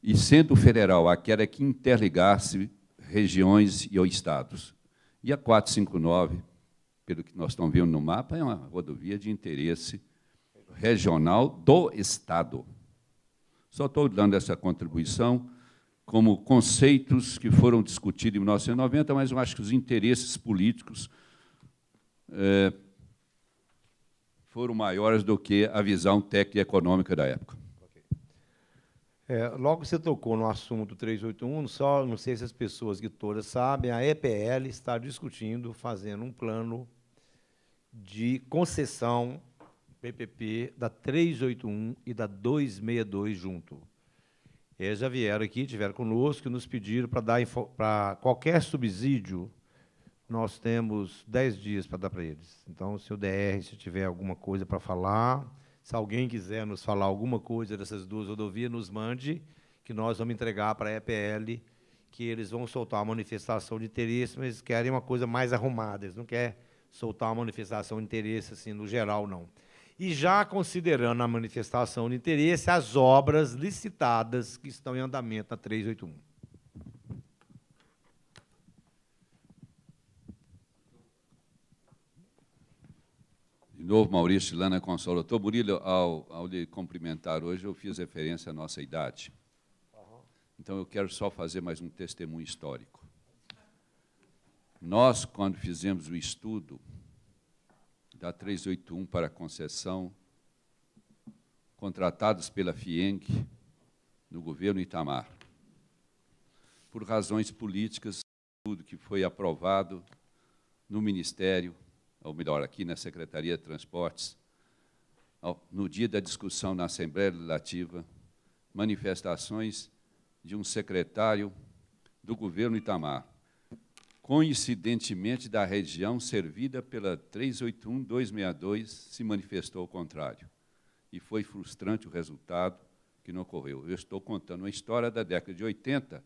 e sendo federal aquela que interligasse regiões e estados. E a 459, pelo que nós estamos vendo no mapa, é uma rodovia de interesse regional do Estado. Só estou dando essa contribuição como conceitos que foram discutidos em 1990, mas eu acho que os interesses políticos é, foram maiores do que a visão técnica e econômica da época. É, logo você tocou no assunto 381, só não sei se as pessoas que todas sabem, a EPL está discutindo, fazendo um plano de concessão PPP da 381 e da 262 junto. Eles já vieram aqui, tiveram conosco, nos pediram para dar para qualquer subsídio, nós temos 10 dias para dar para eles. Então, se o DR, se tiver alguma coisa para falar, se alguém quiser nos falar alguma coisa dessas duas rodovias, nos mande, que nós vamos entregar para a EPL, que eles vão soltar uma manifestação de interesse, mas querem uma coisa mais arrumada, eles não querem soltar uma manifestação de interesse assim no geral, não. E já considerando a manifestação de interesse, as obras licitadas que estão em andamento na 381. De novo, Maurício Lana Consola. Doutor Murilo, ao, ao lhe cumprimentar hoje, eu fiz referência à nossa idade. Então, eu quero só fazer mais um testemunho histórico. Nós, quando fizemos o estudo da 381 para concessão, contratados pela FIENG, no governo Itamar, por razões políticas, tudo que foi aprovado no Ministério, ou melhor, aqui na Secretaria de Transportes, no dia da discussão na Assembleia Legislativa, manifestações de um secretário do governo Itamar, coincidentemente da região servida pela 381-262, se manifestou o contrário. E foi frustrante o resultado que não ocorreu. Eu estou contando uma história da década de 80,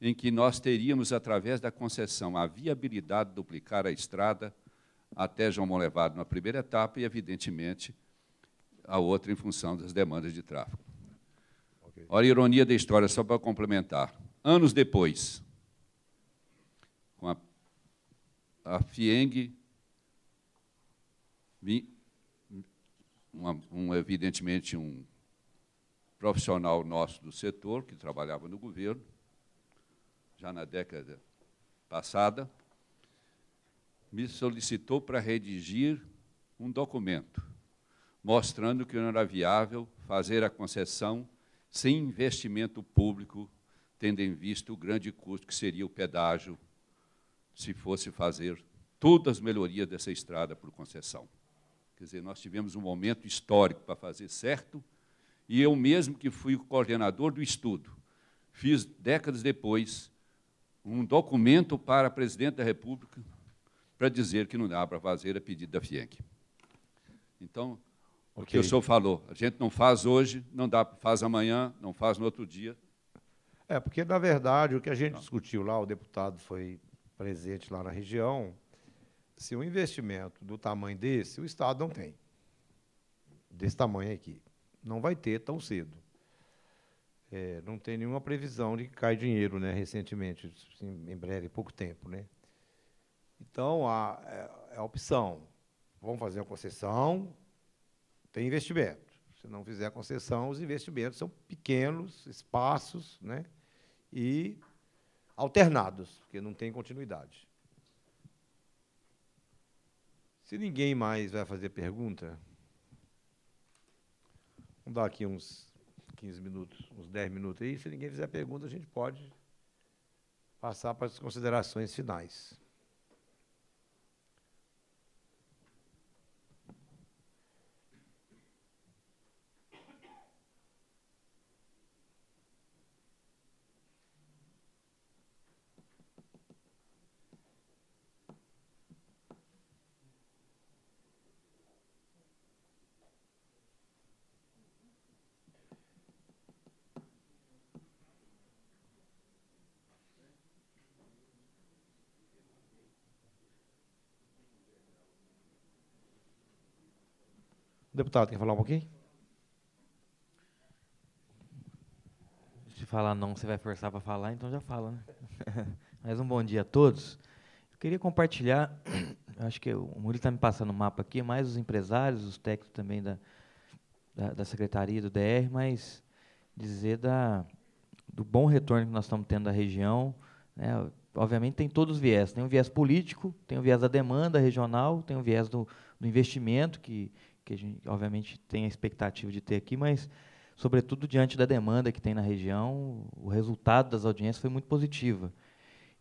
em que nós teríamos, através da concessão, a viabilidade de duplicar a estrada até João Monlevado na primeira etapa e, evidentemente, a outra em função das demandas de tráfego. Okay. Olha a ironia da história, só para complementar. Anos depois, com a, a FIENG, uma, um, evidentemente um profissional nosso do setor, que trabalhava no governo, já na década passada, me solicitou para redigir um documento mostrando que não era viável fazer a concessão sem investimento público, tendo em vista o grande custo que seria o pedágio se fosse fazer todas as melhorias dessa estrada por concessão. Quer dizer, nós tivemos um momento histórico para fazer certo, e eu mesmo que fui o coordenador do estudo, fiz, décadas depois, um documento para a presidente da República, para dizer que não dá para fazer a pedido da FIENC. Então, okay. o que o senhor falou, a gente não faz hoje, não dá, faz amanhã, não faz no outro dia. É, porque, na verdade, o que a gente não. discutiu lá, o deputado foi presente lá na região, se um investimento do tamanho desse, o Estado não tem. Desse tamanho aqui. Não vai ter tão cedo. É, não tem nenhuma previsão de que cai dinheiro, né, recentemente, assim, em breve, pouco tempo, né? Então, a, é, é a opção. Vamos fazer uma concessão, tem investimento. Se não fizer a concessão, os investimentos são pequenos, espaços, né? e alternados, porque não tem continuidade. Se ninguém mais vai fazer pergunta, vamos dar aqui uns 15 minutos, uns 10 minutos aí. Se ninguém fizer pergunta, a gente pode passar para as considerações finais. Deputado, quer falar um pouquinho? Se falar não, você vai forçar para falar, então já fala. Né? Mais um bom dia a todos. Eu queria compartilhar, acho que o Murilo está me passando o mapa aqui, mais os empresários, os técnicos também da, da, da Secretaria do DR, mas dizer da, do bom retorno que nós estamos tendo da região. Né? Obviamente tem todos os viés. Tem o viés político, tem o viés da demanda regional, tem o viés do, do investimento, que, que a gente, obviamente, tem a expectativa de ter aqui, mas, sobretudo, diante da demanda que tem na região, o resultado das audiências foi muito positivo.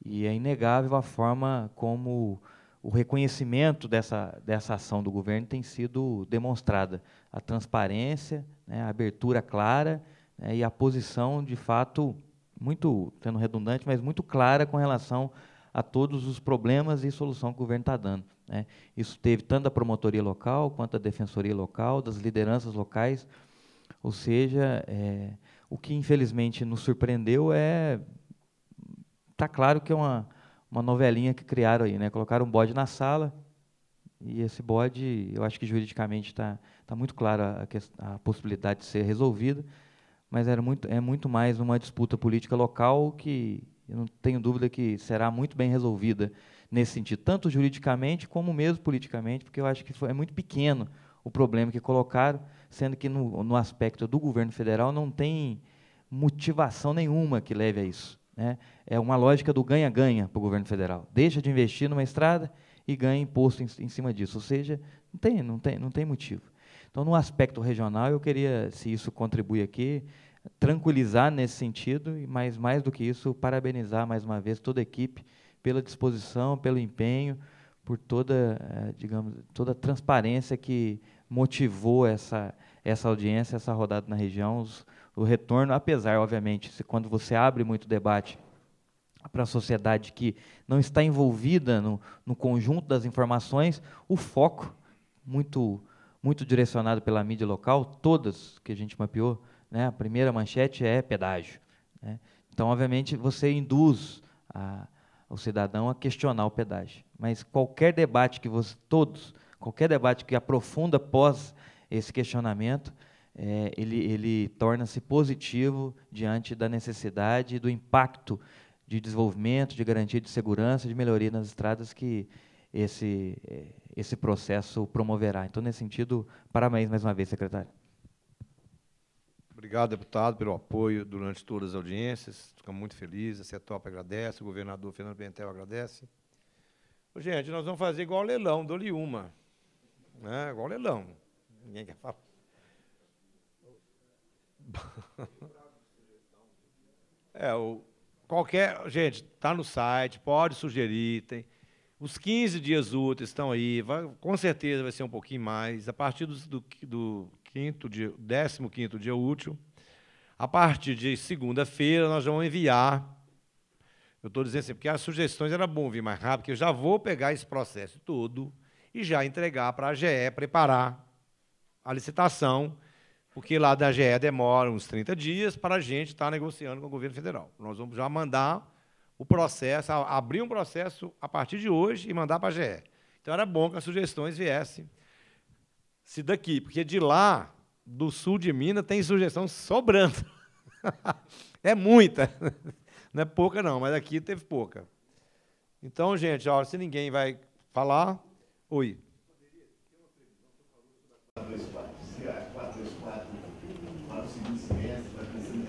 E é inegável a forma como o reconhecimento dessa, dessa ação do governo tem sido demonstrada. A transparência, né, a abertura clara né, e a posição, de fato, muito, sendo redundante, mas muito clara com relação a todos os problemas e solução que o governo está dando. Né? Isso teve tanto da promotoria local quanto da defensoria local, das lideranças locais. Ou seja, é, o que infelizmente nos surpreendeu é. Está claro que é uma, uma novelinha que criaram aí, né? Colocaram um bode na sala, e esse bode, eu acho que juridicamente está tá muito clara a, a, possibilidade de ser resolvida, mas era muito, é muito mais uma disputa política local que eu não tenho dúvida que será muito bem resolvida nesse sentido, tanto juridicamente como mesmo politicamente, porque eu acho que foi, é muito pequeno o problema que colocaram, sendo que no, no aspecto do governo federal não tem motivação nenhuma que leve a isso. Né? É uma lógica do ganha-ganha para o governo federal. Deixa de investir numa estrada e ganha imposto em, em cima disso. Ou seja, não tem, não, tem, não tem motivo. Então, no aspecto regional, eu queria, se isso contribui aqui, tranquilizar nesse sentido, mas mais do que isso, parabenizar mais uma vez toda a equipe pela disposição, pelo empenho, por toda, eh, digamos, toda a transparência que motivou essa essa audiência, essa rodada na região, os, o retorno, apesar, obviamente, se, quando você abre muito debate para a sociedade que não está envolvida no, no conjunto das informações, o foco muito muito direcionado pela mídia local, todas que a gente mapeou, né, a primeira manchete é pedágio. Né? Então, obviamente, você induz a, o cidadão a questionar o pedágio. Mas qualquer debate que você, todos, qualquer debate que aprofunda após esse questionamento, é, ele, ele torna-se positivo diante da necessidade do impacto de desenvolvimento, de garantia de segurança, de melhoria nas estradas que esse, é, esse processo promoverá. Então, nesse sentido, parabéns mais uma vez, secretário. Obrigado, deputado, pelo apoio durante todas as audiências. Ficamos muito felizes. A CETOP agradece, o governador Fernando Pimentel agradece. Gente, nós vamos fazer igual leilão, dou-lhe uma. Né? Igual leilão. Ninguém quer falar. É, o, qualquer. Gente, está no site, pode sugerir. Tem, os 15 dias úteis estão aí, vai, com certeza vai ser um pouquinho mais. A partir do, do, do quinto dia, 15 dia útil. A partir de segunda-feira, nós vamos enviar. Eu estou dizendo assim, porque as sugestões era bom vir mais rápido, porque eu já vou pegar esse processo todo e já entregar para a GE preparar a licitação, porque lá da GE demora uns 30 dias para a gente estar tá negociando com o governo federal. Nós vamos já mandar o processo, abrir um processo a partir de hoje e mandar para a GE. Então era bom que as sugestões viessem se daqui, porque de lá, do sul de Minas, tem sugestão sobrando. é muita. Não é pouca, não, mas aqui teve pouca. Então, gente, ó, se ninguém vai falar. Oi.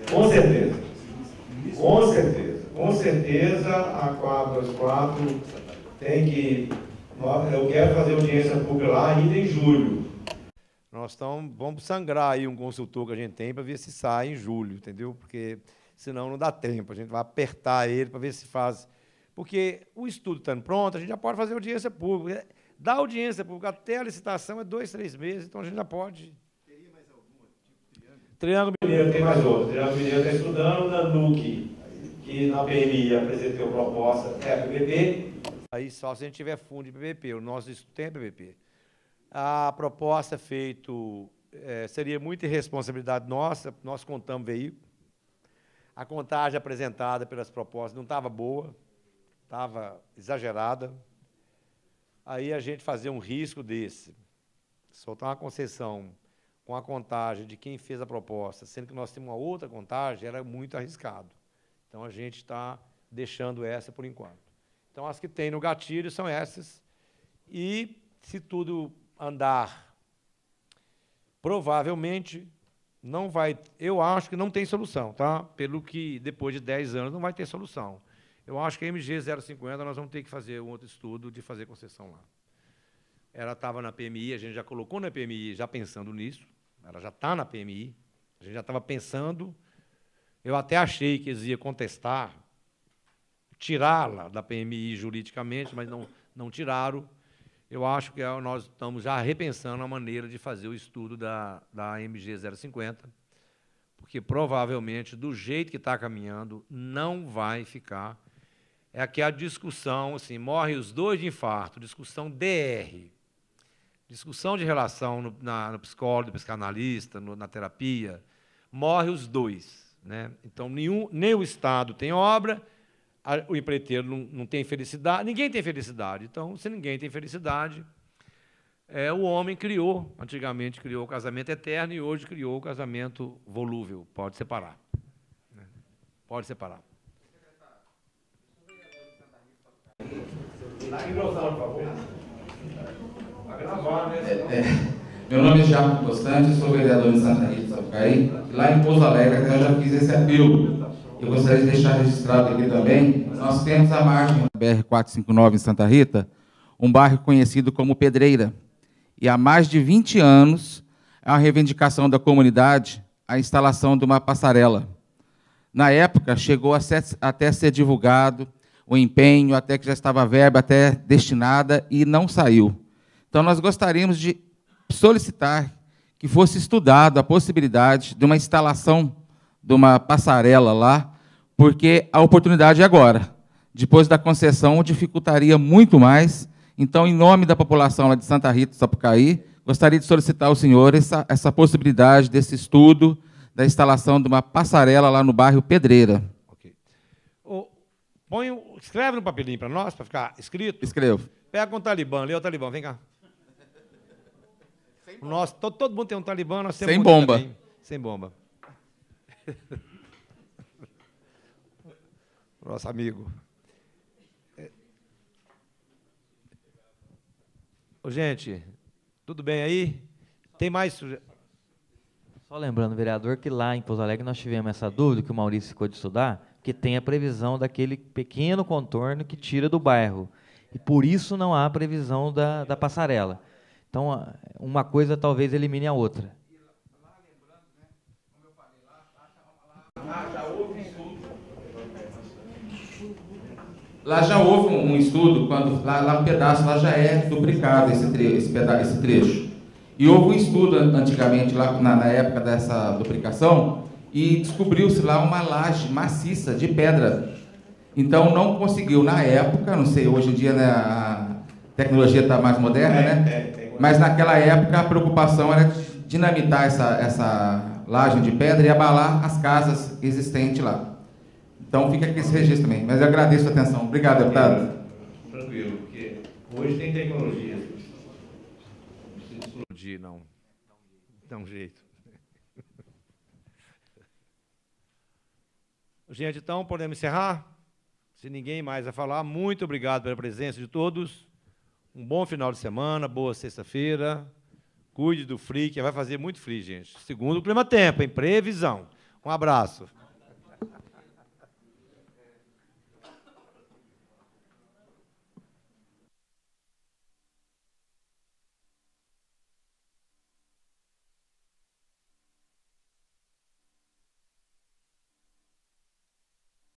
Com certeza. Com certeza. Com certeza a 424 tem que. Eu quero fazer audiência pública lá ainda em julho. Nós estamos, vamos sangrar aí um consultor que a gente tem para ver se sai em julho, entendeu? Porque senão não dá tempo. A gente vai apertar ele para ver se faz. Porque o estudo estando pronto, a gente já pode fazer audiência pública. Da audiência pública até a licitação é dois, três meses, então a gente já pode. Teria mais alguma? Tipo, triângulo Mineiro tem mais outro. Triângulo Mineiro está estudando na NUC, que na PMI apresentou proposta, é PPP. Aí só se a gente tiver fundo de PPP, o nosso estudo tem PPP. A proposta feita é, seria muita irresponsabilidade nossa, nós contamos veículo. A contagem apresentada pelas propostas não estava boa, estava exagerada aí a gente fazer um risco desse, soltar uma concessão com a contagem de quem fez a proposta, sendo que nós temos uma outra contagem, era muito arriscado. Então a gente está deixando essa por enquanto. Então as que tem no gatilho são essas. E se tudo andar, provavelmente não vai. Eu acho que não tem solução, tá? Pelo que depois de 10 anos não vai ter solução. Eu acho que a MG 050 nós vamos ter que fazer um outro estudo de fazer concessão lá. Ela estava na PMI, a gente já colocou na PMI já pensando nisso, ela já está na PMI, a gente já estava pensando. Eu até achei que eles iam contestar, tirá-la da PMI juridicamente, mas não, não tiraram. Eu acho que nós estamos já repensando a maneira de fazer o estudo da, da MG 050, porque provavelmente, do jeito que está caminhando, não vai ficar é que a discussão, assim, morre os dois de infarto, discussão DR, discussão de relação no, na, no psicólogo, no psicanalista, no, na terapia, morre os dois. Né? Então, nenhum, nem o Estado tem obra, o empreiteiro não, não tem felicidade, ninguém tem felicidade. Então, se ninguém tem felicidade, é, o homem criou, antigamente criou o casamento eterno e hoje criou o casamento volúvel. Pode separar. Né? Pode separar. É, é. Meu nome é Jaco Constante, sou vereador de Santa Rita, Sapucaí. Lá em Pouso Alegre eu já fiz esse apelo. Eu gostaria de deixar registrado aqui também. Nós temos a margem da BR-459 em Santa Rita, um bairro conhecido como Pedreira. E há mais de 20 anos, é uma reivindicação da comunidade a instalação de uma passarela. Na época, chegou a ser, até ser divulgado o empenho, até que já estava a verba até destinada e não saiu. Então, nós gostaríamos de solicitar que fosse estudada a possibilidade de uma instalação de uma passarela lá, porque a oportunidade é agora. Depois da concessão, dificultaria muito mais. Então, em nome da população lá de Santa Rita, Sapucaí, gostaria de solicitar ao senhor essa, essa possibilidade desse estudo da instalação de uma passarela lá no bairro Pedreira. Põe, escreve no papelinho para nós, para ficar escrito. Escrevo. Pega um Talibã, lê o Talibã, vem cá. Nós, todo, todo mundo tem um Talibã, nós temos Sem bomba. Também. Sem bomba. Nosso amigo. É. Ô, gente, tudo bem aí? Tem mais Só lembrando, vereador, que lá em Pouso Alegre nós tivemos essa dúvida que o Maurício ficou de estudar que tem a previsão daquele pequeno contorno que tira do bairro. E por isso não há previsão da, da passarela. Então, uma coisa talvez elimine a outra. Lá já houve um, estudo, quando lá, lá um pedaço lá já é duplicado esse, tre esse, esse trecho. E houve um estudo antigamente, lá na, na época dessa duplicação, e descobriu-se lá uma laje maciça de pedra. Então não conseguiu na época, não sei, hoje em dia né, a tecnologia está mais moderna, é, né? É, é, Mas naquela época a preocupação era dinamitar essa, essa laje de pedra e abalar as casas existentes lá. Então fica aqui esse registro também. Mas eu agradeço a atenção. Obrigado, deputado. Tranquilo, porque hoje tem tecnologia. Não precisa explodir, não. Dá um jeito. Gente, então podemos encerrar? Se ninguém mais vai falar, muito obrigado pela presença de todos. Um bom final de semana, boa sexta-feira. Cuide do frio, que vai fazer muito frio, gente. Segundo o clima tempo, em previsão. Um abraço.